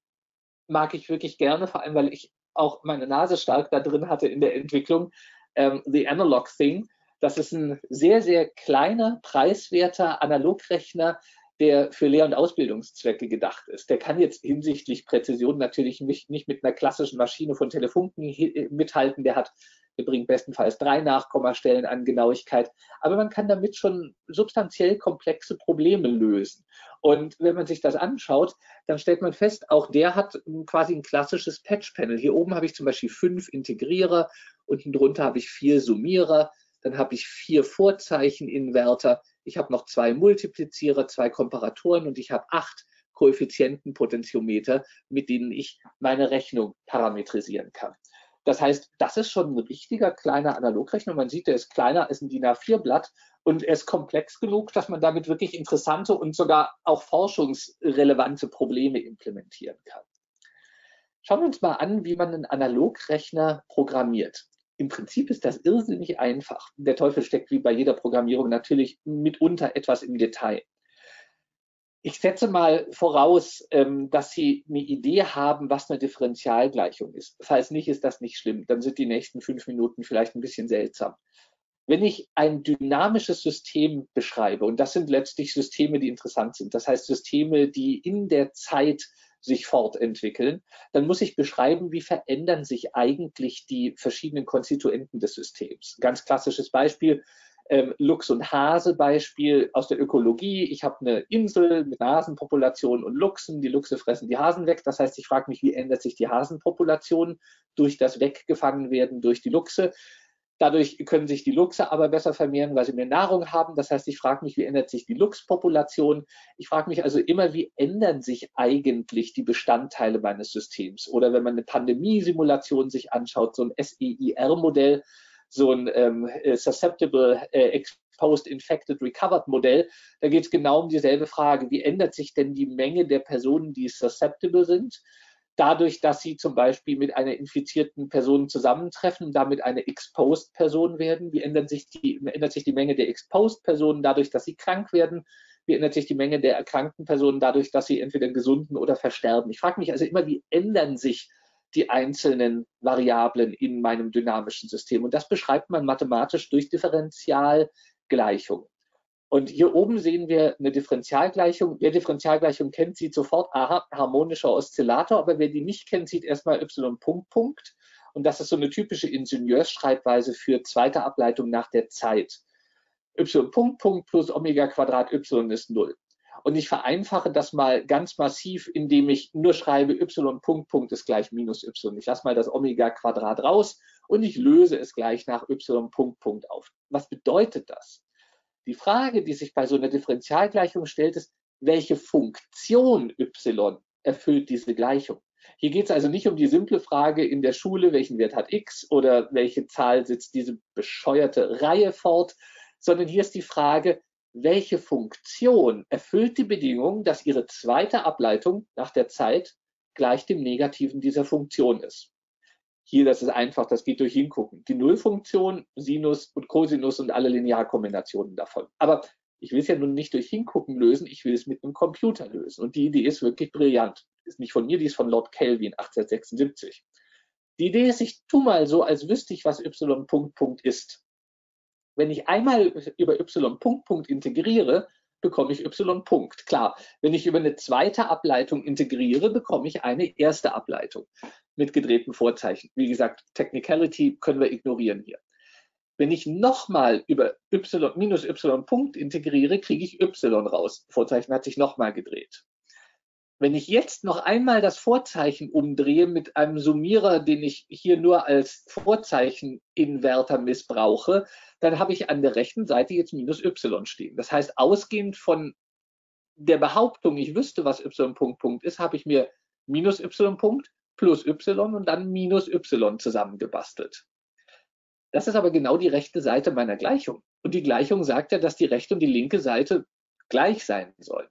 [SPEAKER 2] mag ich wirklich gerne, vor allem weil ich auch meine Nase stark da drin hatte in der Entwicklung, ähm, The Analog Thing. Das ist ein sehr, sehr kleiner, preiswerter Analogrechner, der für Lehr- und Ausbildungszwecke gedacht ist. Der kann jetzt hinsichtlich Präzision natürlich nicht, mit einer klassischen Maschine von Telefunken mithalten. Der hat wir bringen bestenfalls drei Nachkommastellen an Genauigkeit. Aber man kann damit schon substanziell komplexe Probleme lösen. Und wenn man sich das anschaut, dann stellt man fest, auch der hat quasi ein klassisches Patch-Panel. Hier oben habe ich zum Beispiel fünf Integrierer, unten drunter habe ich vier Summierer, dann habe ich vier Vorzeicheninverter, ich habe noch zwei Multiplizierer, zwei Komparatoren und ich habe acht Koeffizientenpotentiometer, mit denen ich meine Rechnung parametrisieren kann. Das heißt, das ist schon ein richtiger kleiner Analogrechner. Man sieht, der ist kleiner als ein DIN A4-Blatt und er ist komplex genug, dass man damit wirklich interessante und sogar auch forschungsrelevante Probleme implementieren kann. Schauen wir uns mal an, wie man einen Analogrechner programmiert. Im Prinzip ist das irrsinnig einfach. Der Teufel steckt wie bei jeder Programmierung natürlich mitunter etwas im Detail ich setze mal voraus, ähm, dass Sie eine Idee haben, was eine Differentialgleichung ist. Falls nicht, ist das nicht schlimm. Dann sind die nächsten fünf Minuten vielleicht ein bisschen seltsam. Wenn ich ein dynamisches System beschreibe, und das sind letztlich Systeme, die interessant sind, das heißt Systeme, die in der Zeit sich fortentwickeln, dann muss ich beschreiben, wie verändern sich eigentlich die verschiedenen Konstituenten des Systems. Ganz klassisches Beispiel, ähm, Luchs und Hase Beispiel aus der Ökologie. Ich habe eine Insel mit Hasenpopulation und Luchsen. Die Luchse fressen die Hasen weg. Das heißt, ich frage mich, wie ändert sich die Hasenpopulation durch das Weggefangenwerden durch die Luchse? Dadurch können sich die Luchse aber besser vermehren, weil sie mehr Nahrung haben. Das heißt, ich frage mich, wie ändert sich die Luchspopulation? Ich frage mich also immer, wie ändern sich eigentlich die Bestandteile meines Systems? Oder wenn man eine Pandemiesimulation sich anschaut, so ein SEIR-Modell, so ein ähm, äh, Susceptible äh, Exposed Infected Recovered Modell. Da geht es genau um dieselbe Frage. Wie ändert sich denn die Menge der Personen, die susceptible sind? Dadurch, dass sie zum Beispiel mit einer infizierten Person zusammentreffen damit eine Exposed Person werden. Wie ändert sich die, ändert sich die Menge der Exposed Personen dadurch, dass sie krank werden? Wie ändert sich die Menge der erkrankten Personen dadurch, dass sie entweder gesunden oder versterben? Ich frage mich also immer, wie ändern sich die einzelnen Variablen in meinem dynamischen System. Und das beschreibt man mathematisch durch Differentialgleichungen. Und hier oben sehen wir eine Differentialgleichung. Wer Differentialgleichung kennt, sieht sofort, aha, harmonischer Oszillator. Aber wer die nicht kennt, sieht erstmal y Punkt, Punkt. Und das ist so eine typische Ingenieursschreibweise für zweite Ableitung nach der Zeit. y Punkt, Punkt plus Omega Quadrat y ist null. Und ich vereinfache das mal ganz massiv, indem ich nur schreibe y Punkt Punkt ist gleich minus y. Ich lasse mal das Omega Quadrat raus und ich löse es gleich nach y Punkt Punkt auf. Was bedeutet das? Die Frage, die sich bei so einer Differentialgleichung stellt, ist, welche Funktion y erfüllt diese Gleichung? Hier geht es also nicht um die simple Frage in der Schule, welchen Wert hat x oder welche Zahl sitzt diese bescheuerte Reihe fort, sondern hier ist die Frage, welche Funktion erfüllt die Bedingung, dass ihre zweite Ableitung nach der Zeit gleich dem Negativen dieser Funktion ist. Hier, das ist einfach, das geht durch Hingucken. Die Nullfunktion, Sinus und Cosinus und alle Linearkombinationen davon. Aber ich will es ja nun nicht durch Hingucken lösen, ich will es mit einem Computer lösen. Und die Idee ist wirklich brillant. Ist nicht von mir, die ist von Lord Kelvin 1876. Die Idee ist, ich tu mal so, als wüsste ich, was y Punkt Punkt ist. Wenn ich einmal über y Punkt Punkt integriere, bekomme ich y Punkt. Klar, wenn ich über eine zweite Ableitung integriere, bekomme ich eine erste Ableitung mit gedrehtem Vorzeichen. Wie gesagt, Technicality können wir ignorieren hier. Wenn ich nochmal über y minus y Punkt integriere, kriege ich y raus. Vorzeichen hat sich nochmal gedreht. Wenn ich jetzt noch einmal das Vorzeichen umdrehe mit einem Summierer, den ich hier nur als Vorzeicheninverter missbrauche, dann habe ich an der rechten Seite jetzt minus y stehen. Das heißt, ausgehend von der Behauptung, ich wüsste, was y Punkt Punkt ist, habe ich mir minus y Punkt plus y und dann minus y zusammengebastelt. Das ist aber genau die rechte Seite meiner Gleichung. Und die Gleichung sagt ja, dass die rechte und die linke Seite gleich sein sollen.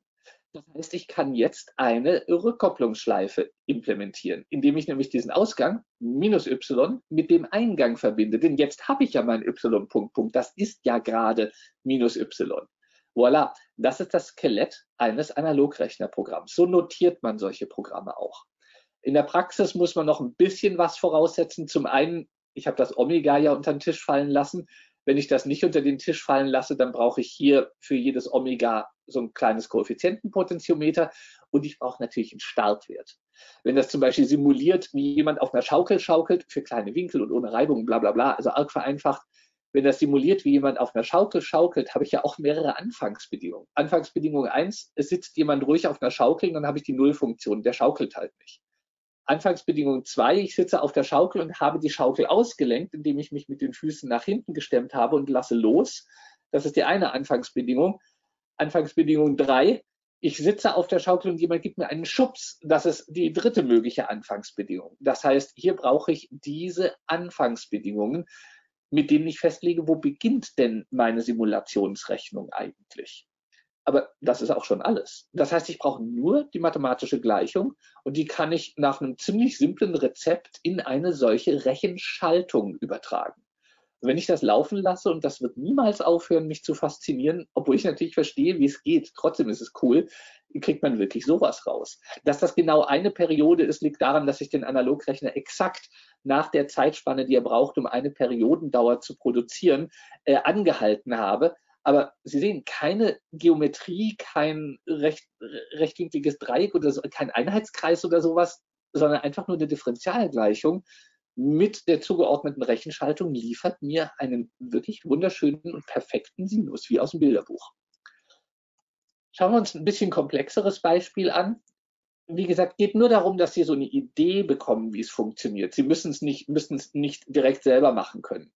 [SPEAKER 2] Das heißt, ich kann jetzt eine Rückkopplungsschleife implementieren, indem ich nämlich diesen Ausgang minus y mit dem Eingang verbinde. Denn jetzt habe ich ja mein y Punkt Punkt. Das ist ja gerade minus y. Voilà, das ist das Skelett eines Analogrechnerprogramms. So notiert man solche Programme auch. In der Praxis muss man noch ein bisschen was voraussetzen. Zum einen ich habe das Omega ja unter den Tisch fallen lassen. Wenn ich das nicht unter den Tisch fallen lasse, dann brauche ich hier für jedes Omega so ein kleines Koeffizientenpotentiometer und ich brauche natürlich einen Startwert. Wenn das zum Beispiel simuliert, wie jemand auf einer Schaukel schaukelt, für kleine Winkel und ohne Reibung, bla bla bla, also arg vereinfacht, wenn das simuliert, wie jemand auf einer Schaukel schaukelt, habe ich ja auch mehrere Anfangsbedingungen. Anfangsbedingung 1, es sitzt jemand ruhig auf einer Schaukel dann habe ich die Nullfunktion, der schaukelt halt nicht. Anfangsbedingung 2, ich sitze auf der Schaukel und habe die Schaukel ausgelenkt, indem ich mich mit den Füßen nach hinten gestemmt habe und lasse los. Das ist die eine Anfangsbedingung. Anfangsbedingung 3, ich sitze auf der Schaukel und jemand gibt mir einen Schubs. Das ist die dritte mögliche Anfangsbedingung. Das heißt, hier brauche ich diese Anfangsbedingungen, mit denen ich festlege, wo beginnt denn meine Simulationsrechnung eigentlich. Aber das ist auch schon alles. Das heißt, ich brauche nur die mathematische Gleichung und die kann ich nach einem ziemlich simplen Rezept in eine solche Rechenschaltung übertragen. Wenn ich das laufen lasse und das wird niemals aufhören, mich zu faszinieren, obwohl ich natürlich verstehe, wie es geht, trotzdem ist es cool, kriegt man wirklich sowas raus. Dass das genau eine Periode ist, liegt daran, dass ich den Analogrechner exakt nach der Zeitspanne, die er braucht, um eine Periodendauer zu produzieren, äh, angehalten habe. Aber Sie sehen keine Geometrie, kein recht, rechtwinkliges Dreieck oder so, kein Einheitskreis oder sowas, sondern einfach nur eine Differentialgleichung mit der zugeordneten Rechenschaltung liefert mir einen wirklich wunderschönen und perfekten Sinus, wie aus dem Bilderbuch. Schauen wir uns ein bisschen komplexeres Beispiel an. Wie gesagt, geht nur darum, dass Sie so eine Idee bekommen, wie es funktioniert. Sie müssen es nicht, müssen es nicht direkt selber machen können.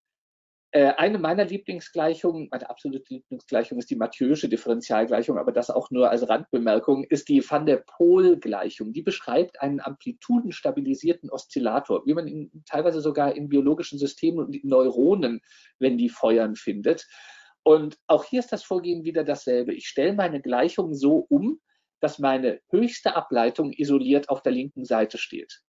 [SPEAKER 2] Äh, eine meiner Lieblingsgleichungen, meine absolute Lieblingsgleichung ist die Mathieu'sche Differentialgleichung, aber das auch nur als Randbemerkung, ist die Van der Pol-Gleichung. Die beschreibt einen amplitudenstabilisierten Oszillator, wie man ihn teilweise sogar in biologischen Systemen und Neuronen, wenn die feuern, findet. Und auch hier ist das Vorgehen wieder dasselbe. Ich stelle meine Gleichung so um, dass meine höchste Ableitung isoliert auf der linken Seite steht.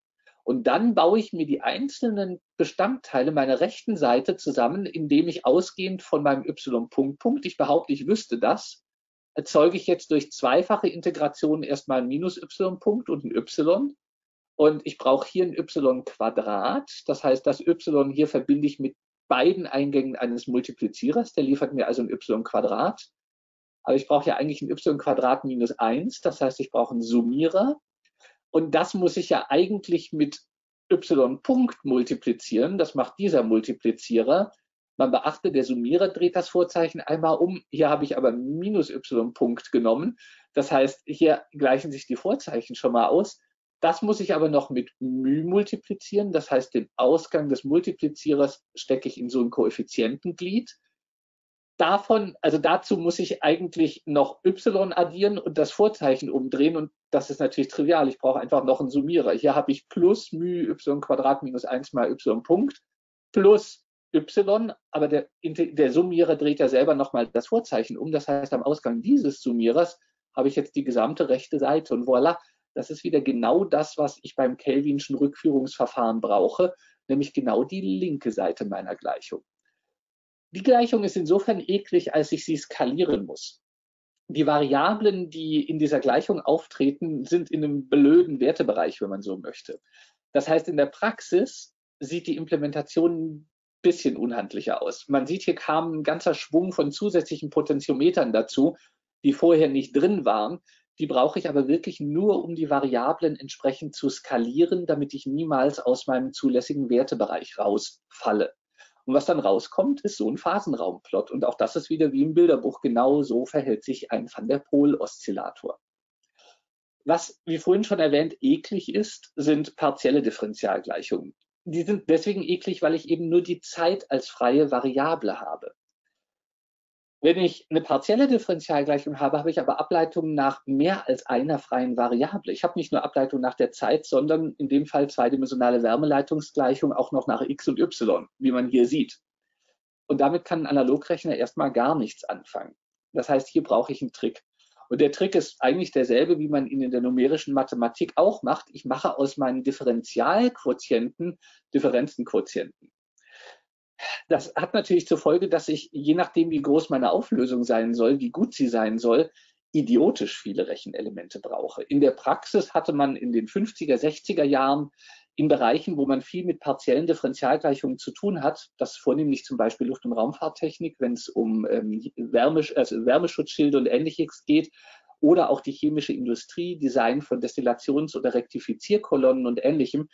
[SPEAKER 2] Und dann baue ich mir die einzelnen Bestandteile meiner rechten Seite zusammen, indem ich ausgehend von meinem y-Punkt, Punkt, ich behaupte, ich wüsste das, erzeuge ich jetzt durch zweifache Integration erstmal ein minus y-Punkt und ein y. Und ich brauche hier ein y Quadrat. Das heißt, das y hier verbinde ich mit beiden Eingängen eines Multiplizierers. Der liefert mir also ein y Quadrat. Aber ich brauche ja eigentlich ein y Quadrat minus 1. Das heißt, ich brauche einen Summierer. Und das muss ich ja eigentlich mit y Punkt multiplizieren. Das macht dieser Multiplizierer. Man beachte, der Summierer dreht das Vorzeichen einmal um. Hier habe ich aber minus y Punkt genommen. Das heißt, hier gleichen sich die Vorzeichen schon mal aus. Das muss ich aber noch mit μ multiplizieren. Das heißt, den Ausgang des Multiplizierers stecke ich in so ein Koeffizientenglied davon, also dazu muss ich eigentlich noch y addieren und das Vorzeichen umdrehen und das ist natürlich trivial. Ich brauche einfach noch einen Summierer. Hier habe ich plus μ y Quadrat minus 1 mal y Punkt plus y, aber der, der Summierer dreht ja selber nochmal das Vorzeichen um. Das heißt, am Ausgang dieses Summierers habe ich jetzt die gesamte rechte Seite und voilà, das ist wieder genau das, was ich beim Kelvinschen Rückführungsverfahren brauche, nämlich genau die linke Seite meiner Gleichung. Die Gleichung ist insofern eklig, als ich sie skalieren muss. Die Variablen, die in dieser Gleichung auftreten, sind in einem blöden Wertebereich, wenn man so möchte. Das heißt, in der Praxis sieht die Implementation ein bisschen unhandlicher aus. Man sieht, hier kam ein ganzer Schwung von zusätzlichen Potentiometern dazu, die vorher nicht drin waren. Die brauche ich aber wirklich nur, um die Variablen entsprechend zu skalieren, damit ich niemals aus meinem zulässigen Wertebereich rausfalle. Und was dann rauskommt, ist so ein Phasenraumplot. Und auch das ist wieder wie im Bilderbuch. Genau so verhält sich ein Van der Pol-Oszillator. Was, wie vorhin schon erwähnt, eklig ist, sind partielle Differentialgleichungen. Die sind deswegen eklig, weil ich eben nur die Zeit als freie Variable habe. Wenn ich eine partielle Differentialgleichung habe, habe ich aber Ableitungen nach mehr als einer freien Variable. Ich habe nicht nur Ableitung nach der Zeit, sondern in dem Fall zweidimensionale Wärmeleitungsgleichung auch noch nach x und y, wie man hier sieht. Und damit kann ein Analogrechner erstmal gar nichts anfangen. Das heißt, hier brauche ich einen Trick. Und der Trick ist eigentlich derselbe, wie man ihn in der numerischen Mathematik auch macht. Ich mache aus meinen Differentialquotienten Differenzenquotienten. Das hat natürlich zur Folge, dass ich, je nachdem, wie groß meine Auflösung sein soll, wie gut sie sein soll, idiotisch viele Rechenelemente brauche. In der Praxis hatte man in den 50er, 60er Jahren in Bereichen, wo man viel mit partiellen Differentialgleichungen zu tun hat, das vornehmlich zum Beispiel Luft- und Raumfahrttechnik, wenn es um ähm, Wärme, also Wärmeschutzschilde und ähnliches geht, oder auch die chemische Industrie, Design von Destillations- oder Rektifizierkolonnen und ähnlichem.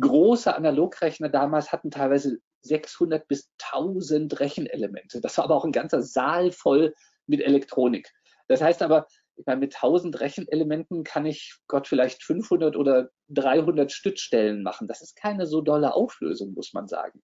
[SPEAKER 2] Große Analogrechner damals hatten teilweise 600 bis 1000 Rechenelemente. Das war aber auch ein ganzer Saal voll mit Elektronik. Das heißt aber, ich meine, mit 1000 Rechenelementen kann ich Gott vielleicht 500 oder 300 Stützstellen machen. Das ist keine so dolle Auflösung, muss man sagen.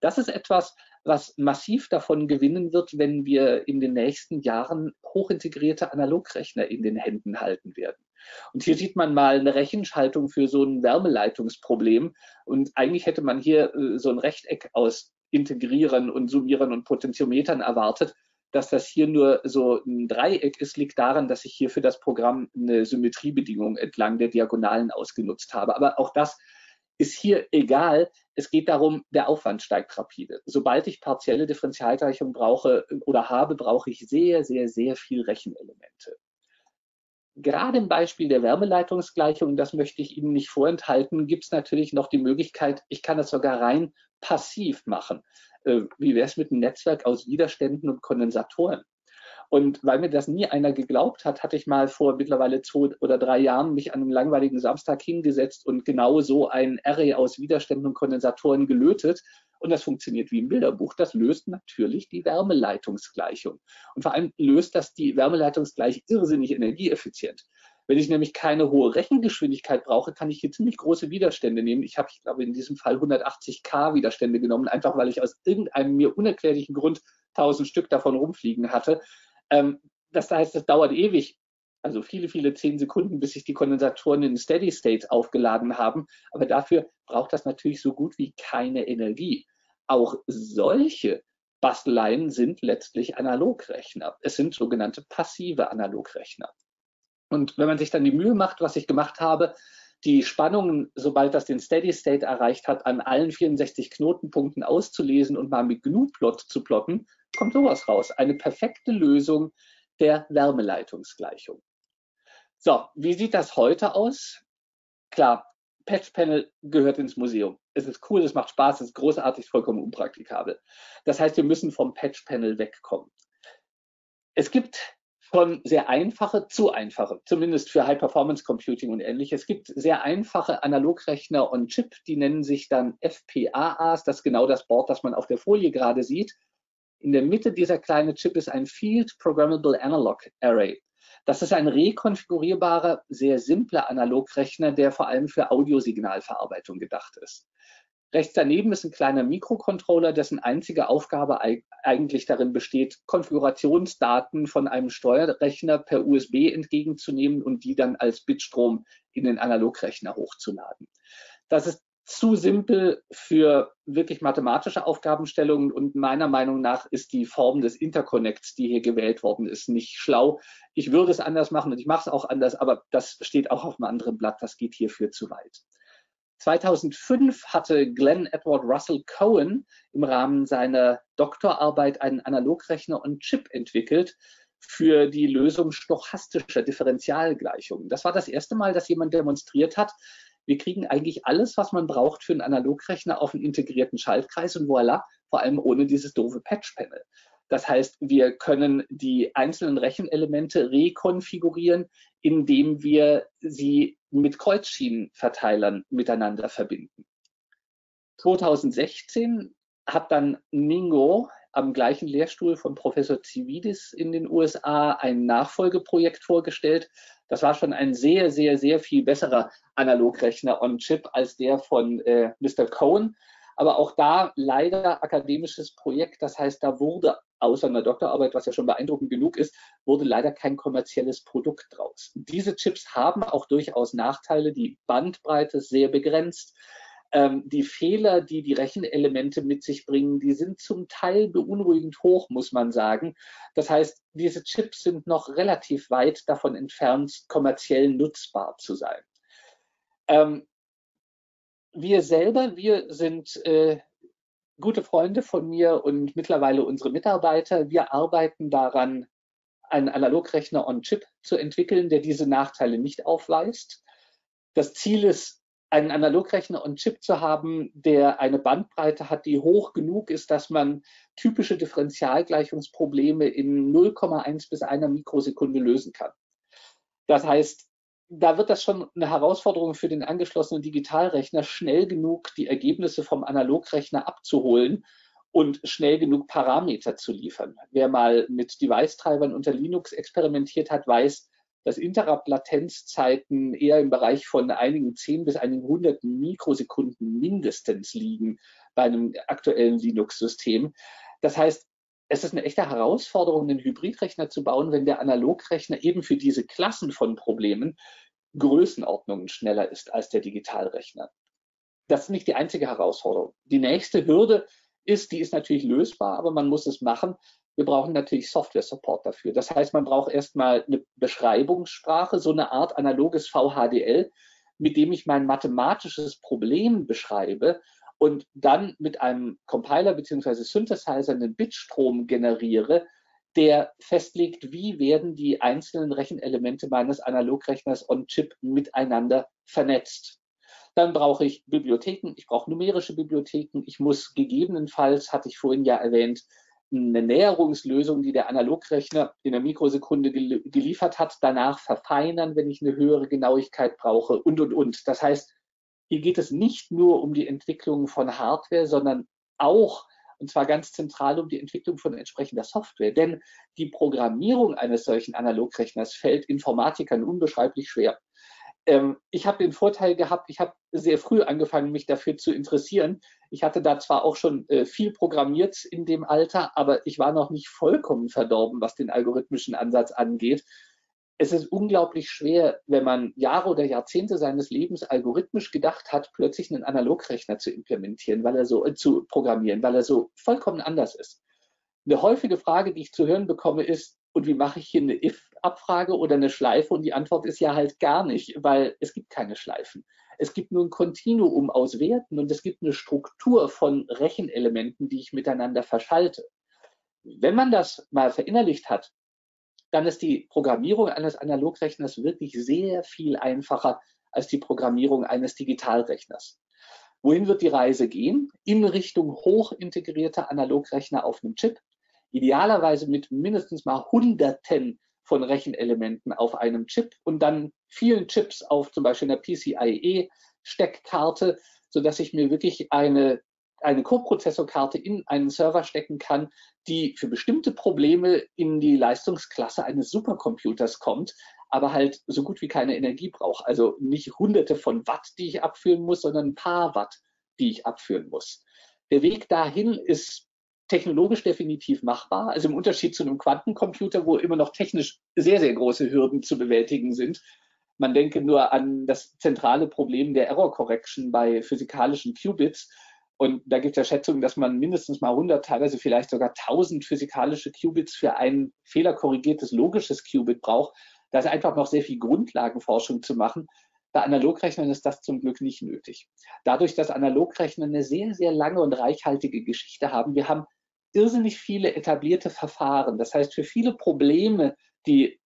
[SPEAKER 2] Das ist etwas, was massiv davon gewinnen wird, wenn wir in den nächsten Jahren hochintegrierte Analogrechner in den Händen halten werden. Und hier sieht man mal eine Rechenschaltung für so ein Wärmeleitungsproblem. Und eigentlich hätte man hier äh, so ein Rechteck aus Integrieren und Summieren und Potentiometern erwartet. Dass das hier nur so ein Dreieck ist, liegt daran, dass ich hier für das Programm eine Symmetriebedingung entlang der Diagonalen ausgenutzt habe. Aber auch das ist hier egal. Es geht darum, der Aufwand steigt rapide. Sobald ich partielle Differentialgleichung brauche oder habe, brauche ich sehr, sehr, sehr viel Rechenelemente. Gerade im Beispiel der Wärmeleitungsgleichung, das möchte ich Ihnen nicht vorenthalten, gibt es natürlich noch die Möglichkeit, ich kann das sogar rein passiv machen. Äh, wie wäre es mit einem Netzwerk aus Widerständen und Kondensatoren? Und weil mir das nie einer geglaubt hat, hatte ich mal vor mittlerweile zwei oder drei Jahren mich an einem langweiligen Samstag hingesetzt und genau so ein Array aus Widerständen und Kondensatoren gelötet. Und das funktioniert wie im Bilderbuch. Das löst natürlich die Wärmeleitungsgleichung. Und vor allem löst das die Wärmeleitungsgleichung irrsinnig energieeffizient. Wenn ich nämlich keine hohe Rechengeschwindigkeit brauche, kann ich hier ziemlich große Widerstände nehmen. Ich habe, ich glaube, in diesem Fall 180k Widerstände genommen, einfach weil ich aus irgendeinem mir unerklärlichen Grund 1000 Stück davon rumfliegen hatte. Ähm, das heißt, es dauert ewig, also viele, viele zehn Sekunden, bis sich die Kondensatoren in Steady State aufgeladen haben. Aber dafür braucht das natürlich so gut wie keine Energie. Auch solche Basteleien sind letztlich Analogrechner. Es sind sogenannte passive Analogrechner. Und wenn man sich dann die Mühe macht, was ich gemacht habe, die Spannungen, sobald das den Steady State erreicht hat, an allen 64 Knotenpunkten auszulesen und mal mit GNU-Plot zu plotten, kommt sowas raus. Eine perfekte Lösung der Wärmeleitungsgleichung. So, wie sieht das heute aus? Klar, Patch Panel gehört ins Museum. Es ist cool, es macht Spaß, es ist großartig, vollkommen unpraktikabel. Das heißt, wir müssen vom Patch Panel wegkommen. Es gibt von sehr einfache zu einfache, zumindest für High Performance Computing und ähnliches. Es gibt sehr einfache Analogrechner on Chip, die nennen sich dann FPAAs. Das ist genau das Board, das man auf der Folie gerade sieht. In der Mitte dieser kleine Chip ist ein Field Programmable Analog Array. Das ist ein rekonfigurierbarer, sehr simpler Analogrechner, der vor allem für Audiosignalverarbeitung gedacht ist. Rechts daneben ist ein kleiner Mikrocontroller, dessen einzige Aufgabe eigentlich darin besteht, Konfigurationsdaten von einem Steuerrechner per USB entgegenzunehmen und die dann als Bitstrom in den Analogrechner hochzuladen. Das ist zu simpel für wirklich mathematische Aufgabenstellungen und meiner Meinung nach ist die Form des Interconnects, die hier gewählt worden ist, nicht schlau. Ich würde es anders machen und ich mache es auch anders, aber das steht auch auf einem anderen Blatt, das geht hierfür zu weit. 2005 hatte Glenn Edward Russell Cohen im Rahmen seiner Doktorarbeit einen Analogrechner und Chip entwickelt für die Lösung stochastischer Differentialgleichungen. Das war das erste Mal, dass jemand demonstriert hat, wir kriegen eigentlich alles, was man braucht für einen Analogrechner auf einen integrierten Schaltkreis und voilà, vor allem ohne dieses doofe Patch-Panel. Das heißt, wir können die einzelnen Rechenelemente rekonfigurieren, indem wir sie mit Kreuzschienenverteilern miteinander verbinden. 2016 hat dann Ningo am gleichen Lehrstuhl von Professor Zividis in den USA ein Nachfolgeprojekt vorgestellt. Das war schon ein sehr, sehr, sehr viel besserer Analogrechner on Chip als der von äh, Mr. Cohen. Aber auch da leider akademisches Projekt. Das heißt, da wurde außer einer Doktorarbeit, was ja schon beeindruckend genug ist, wurde leider kein kommerzielles Produkt draus. Diese Chips haben auch durchaus Nachteile. Die Bandbreite ist sehr begrenzt. Ähm, die Fehler, die die Rechenelemente mit sich bringen, die sind zum Teil beunruhigend hoch, muss man sagen. Das heißt, diese Chips sind noch relativ weit davon entfernt, kommerziell nutzbar zu sein. Ähm, wir selber, wir sind äh, gute Freunde von mir und mittlerweile unsere Mitarbeiter. Wir arbeiten daran, einen Analogrechner on Chip zu entwickeln, der diese Nachteile nicht aufweist. Das Ziel ist, einen Analogrechner on Chip zu haben, der eine Bandbreite hat, die hoch genug ist, dass man typische Differentialgleichungsprobleme in 0,1 bis einer Mikrosekunde lösen kann. Das heißt, da wird das schon eine Herausforderung für den angeschlossenen Digitalrechner, schnell genug die Ergebnisse vom Analogrechner abzuholen und schnell genug Parameter zu liefern. Wer mal mit Device-Treibern unter Linux experimentiert hat, weiß, dass Interrupt-Latenzzeiten eher im Bereich von einigen zehn bis einigen hunderten Mikrosekunden mindestens liegen bei einem aktuellen Linux-System. Das heißt, es ist eine echte Herausforderung, einen Hybridrechner zu bauen, wenn der Analogrechner eben für diese Klassen von Problemen Größenordnungen schneller ist als der Digitalrechner. Das ist nicht die einzige Herausforderung. Die nächste Hürde ist, die ist natürlich lösbar, aber man muss es machen. Wir brauchen natürlich Software-Support dafür. Das heißt, man braucht erstmal eine Beschreibungssprache, so eine Art analoges VHDL, mit dem ich mein mathematisches Problem beschreibe und dann mit einem Compiler bzw. Synthesizer einen Bitstrom generiere, der festlegt, wie werden die einzelnen Rechenelemente meines Analogrechners on-Chip miteinander vernetzt. Dann brauche ich Bibliotheken, ich brauche numerische Bibliotheken, ich muss gegebenenfalls, hatte ich vorhin ja erwähnt, eine Näherungslösung, die der Analogrechner in der Mikrosekunde geliefert hat, danach verfeinern, wenn ich eine höhere Genauigkeit brauche und, und, und. Das heißt, hier geht es nicht nur um die Entwicklung von Hardware, sondern auch, und zwar ganz zentral, um die Entwicklung von entsprechender Software. Denn die Programmierung eines solchen Analogrechners fällt Informatikern unbeschreiblich schwer. Ähm, ich habe den Vorteil gehabt, ich habe sehr früh angefangen, mich dafür zu interessieren. Ich hatte da zwar auch schon äh, viel programmiert in dem Alter, aber ich war noch nicht vollkommen verdorben, was den algorithmischen Ansatz angeht es ist unglaublich schwer, wenn man Jahre oder Jahrzehnte seines Lebens algorithmisch gedacht hat, plötzlich einen Analogrechner zu implementieren, weil er so äh, zu programmieren, weil er so vollkommen anders ist. Eine häufige Frage, die ich zu hören bekomme, ist, und wie mache ich hier eine if-Abfrage oder eine Schleife? Und die Antwort ist ja halt gar nicht, weil es gibt keine Schleifen. Es gibt nur ein Kontinuum aus Werten und es gibt eine Struktur von Rechenelementen, die ich miteinander verschalte. Wenn man das mal verinnerlicht hat, dann ist die Programmierung eines Analogrechners wirklich sehr viel einfacher als die Programmierung eines Digitalrechners. Wohin wird die Reise gehen? In Richtung hochintegrierter Analogrechner auf einem Chip, idealerweise mit mindestens mal Hunderten von Rechenelementen auf einem Chip und dann vielen Chips auf zum Beispiel einer PCIe-Steckkarte, sodass ich mir wirklich eine eine Coprozessorkarte in einen Server stecken kann, die für bestimmte Probleme in die Leistungsklasse eines Supercomputers kommt, aber halt so gut wie keine Energie braucht. Also nicht hunderte von Watt, die ich abführen muss, sondern ein paar Watt, die ich abführen muss. Der Weg dahin ist technologisch definitiv machbar. Also im Unterschied zu einem Quantencomputer, wo immer noch technisch sehr, sehr große Hürden zu bewältigen sind. Man denke nur an das zentrale Problem der Error Correction bei physikalischen Qubits und da gibt es ja Schätzungen, dass man mindestens mal 100, teilweise vielleicht sogar 1000 physikalische Qubits für ein fehlerkorrigiertes logisches Qubit braucht. Da ist einfach noch sehr viel Grundlagenforschung zu machen. Bei Analogrechnern ist das zum Glück nicht nötig. Dadurch, dass Analogrechner eine sehr, sehr lange und reichhaltige Geschichte haben, wir haben irrsinnig viele etablierte Verfahren. Das heißt, für viele Probleme, die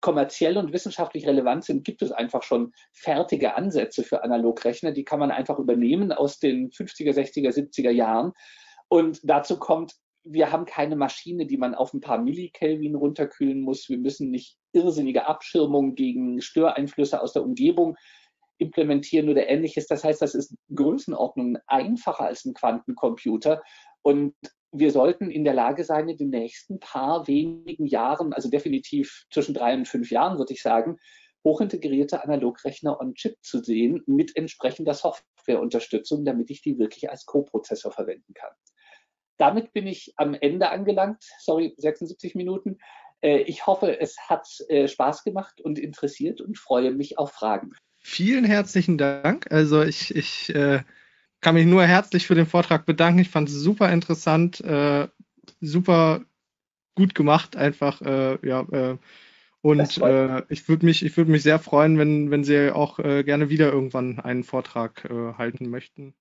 [SPEAKER 2] kommerziell und wissenschaftlich relevant sind, gibt es einfach schon fertige Ansätze für Analogrechner. Die kann man einfach übernehmen aus den 50er, 60er, 70er Jahren. Und dazu kommt, wir haben keine Maschine, die man auf ein paar Millikelvin runterkühlen muss. Wir müssen nicht irrsinnige Abschirmung gegen Störeinflüsse aus der Umgebung implementieren oder ähnliches. Das heißt, das ist Größenordnungen einfacher als ein Quantencomputer. Und wir sollten in der Lage sein, in den nächsten paar wenigen Jahren, also definitiv zwischen drei und fünf Jahren, würde ich sagen, hochintegrierte Analogrechner on Chip zu sehen mit entsprechender Softwareunterstützung, damit ich die wirklich als Co-Prozessor verwenden kann. Damit bin ich am Ende angelangt. Sorry, 76 Minuten. Äh, ich hoffe, es hat äh, Spaß gemacht und interessiert und freue mich auf Fragen.
[SPEAKER 1] Vielen herzlichen Dank. Also ich, ich äh, kann mich nur herzlich für den Vortrag bedanken. Ich fand es super interessant, äh, super gut gemacht, einfach äh, ja. Äh, und äh, ich würde mich, ich würde mich sehr freuen, wenn, wenn Sie auch äh, gerne wieder irgendwann einen Vortrag äh, halten möchten.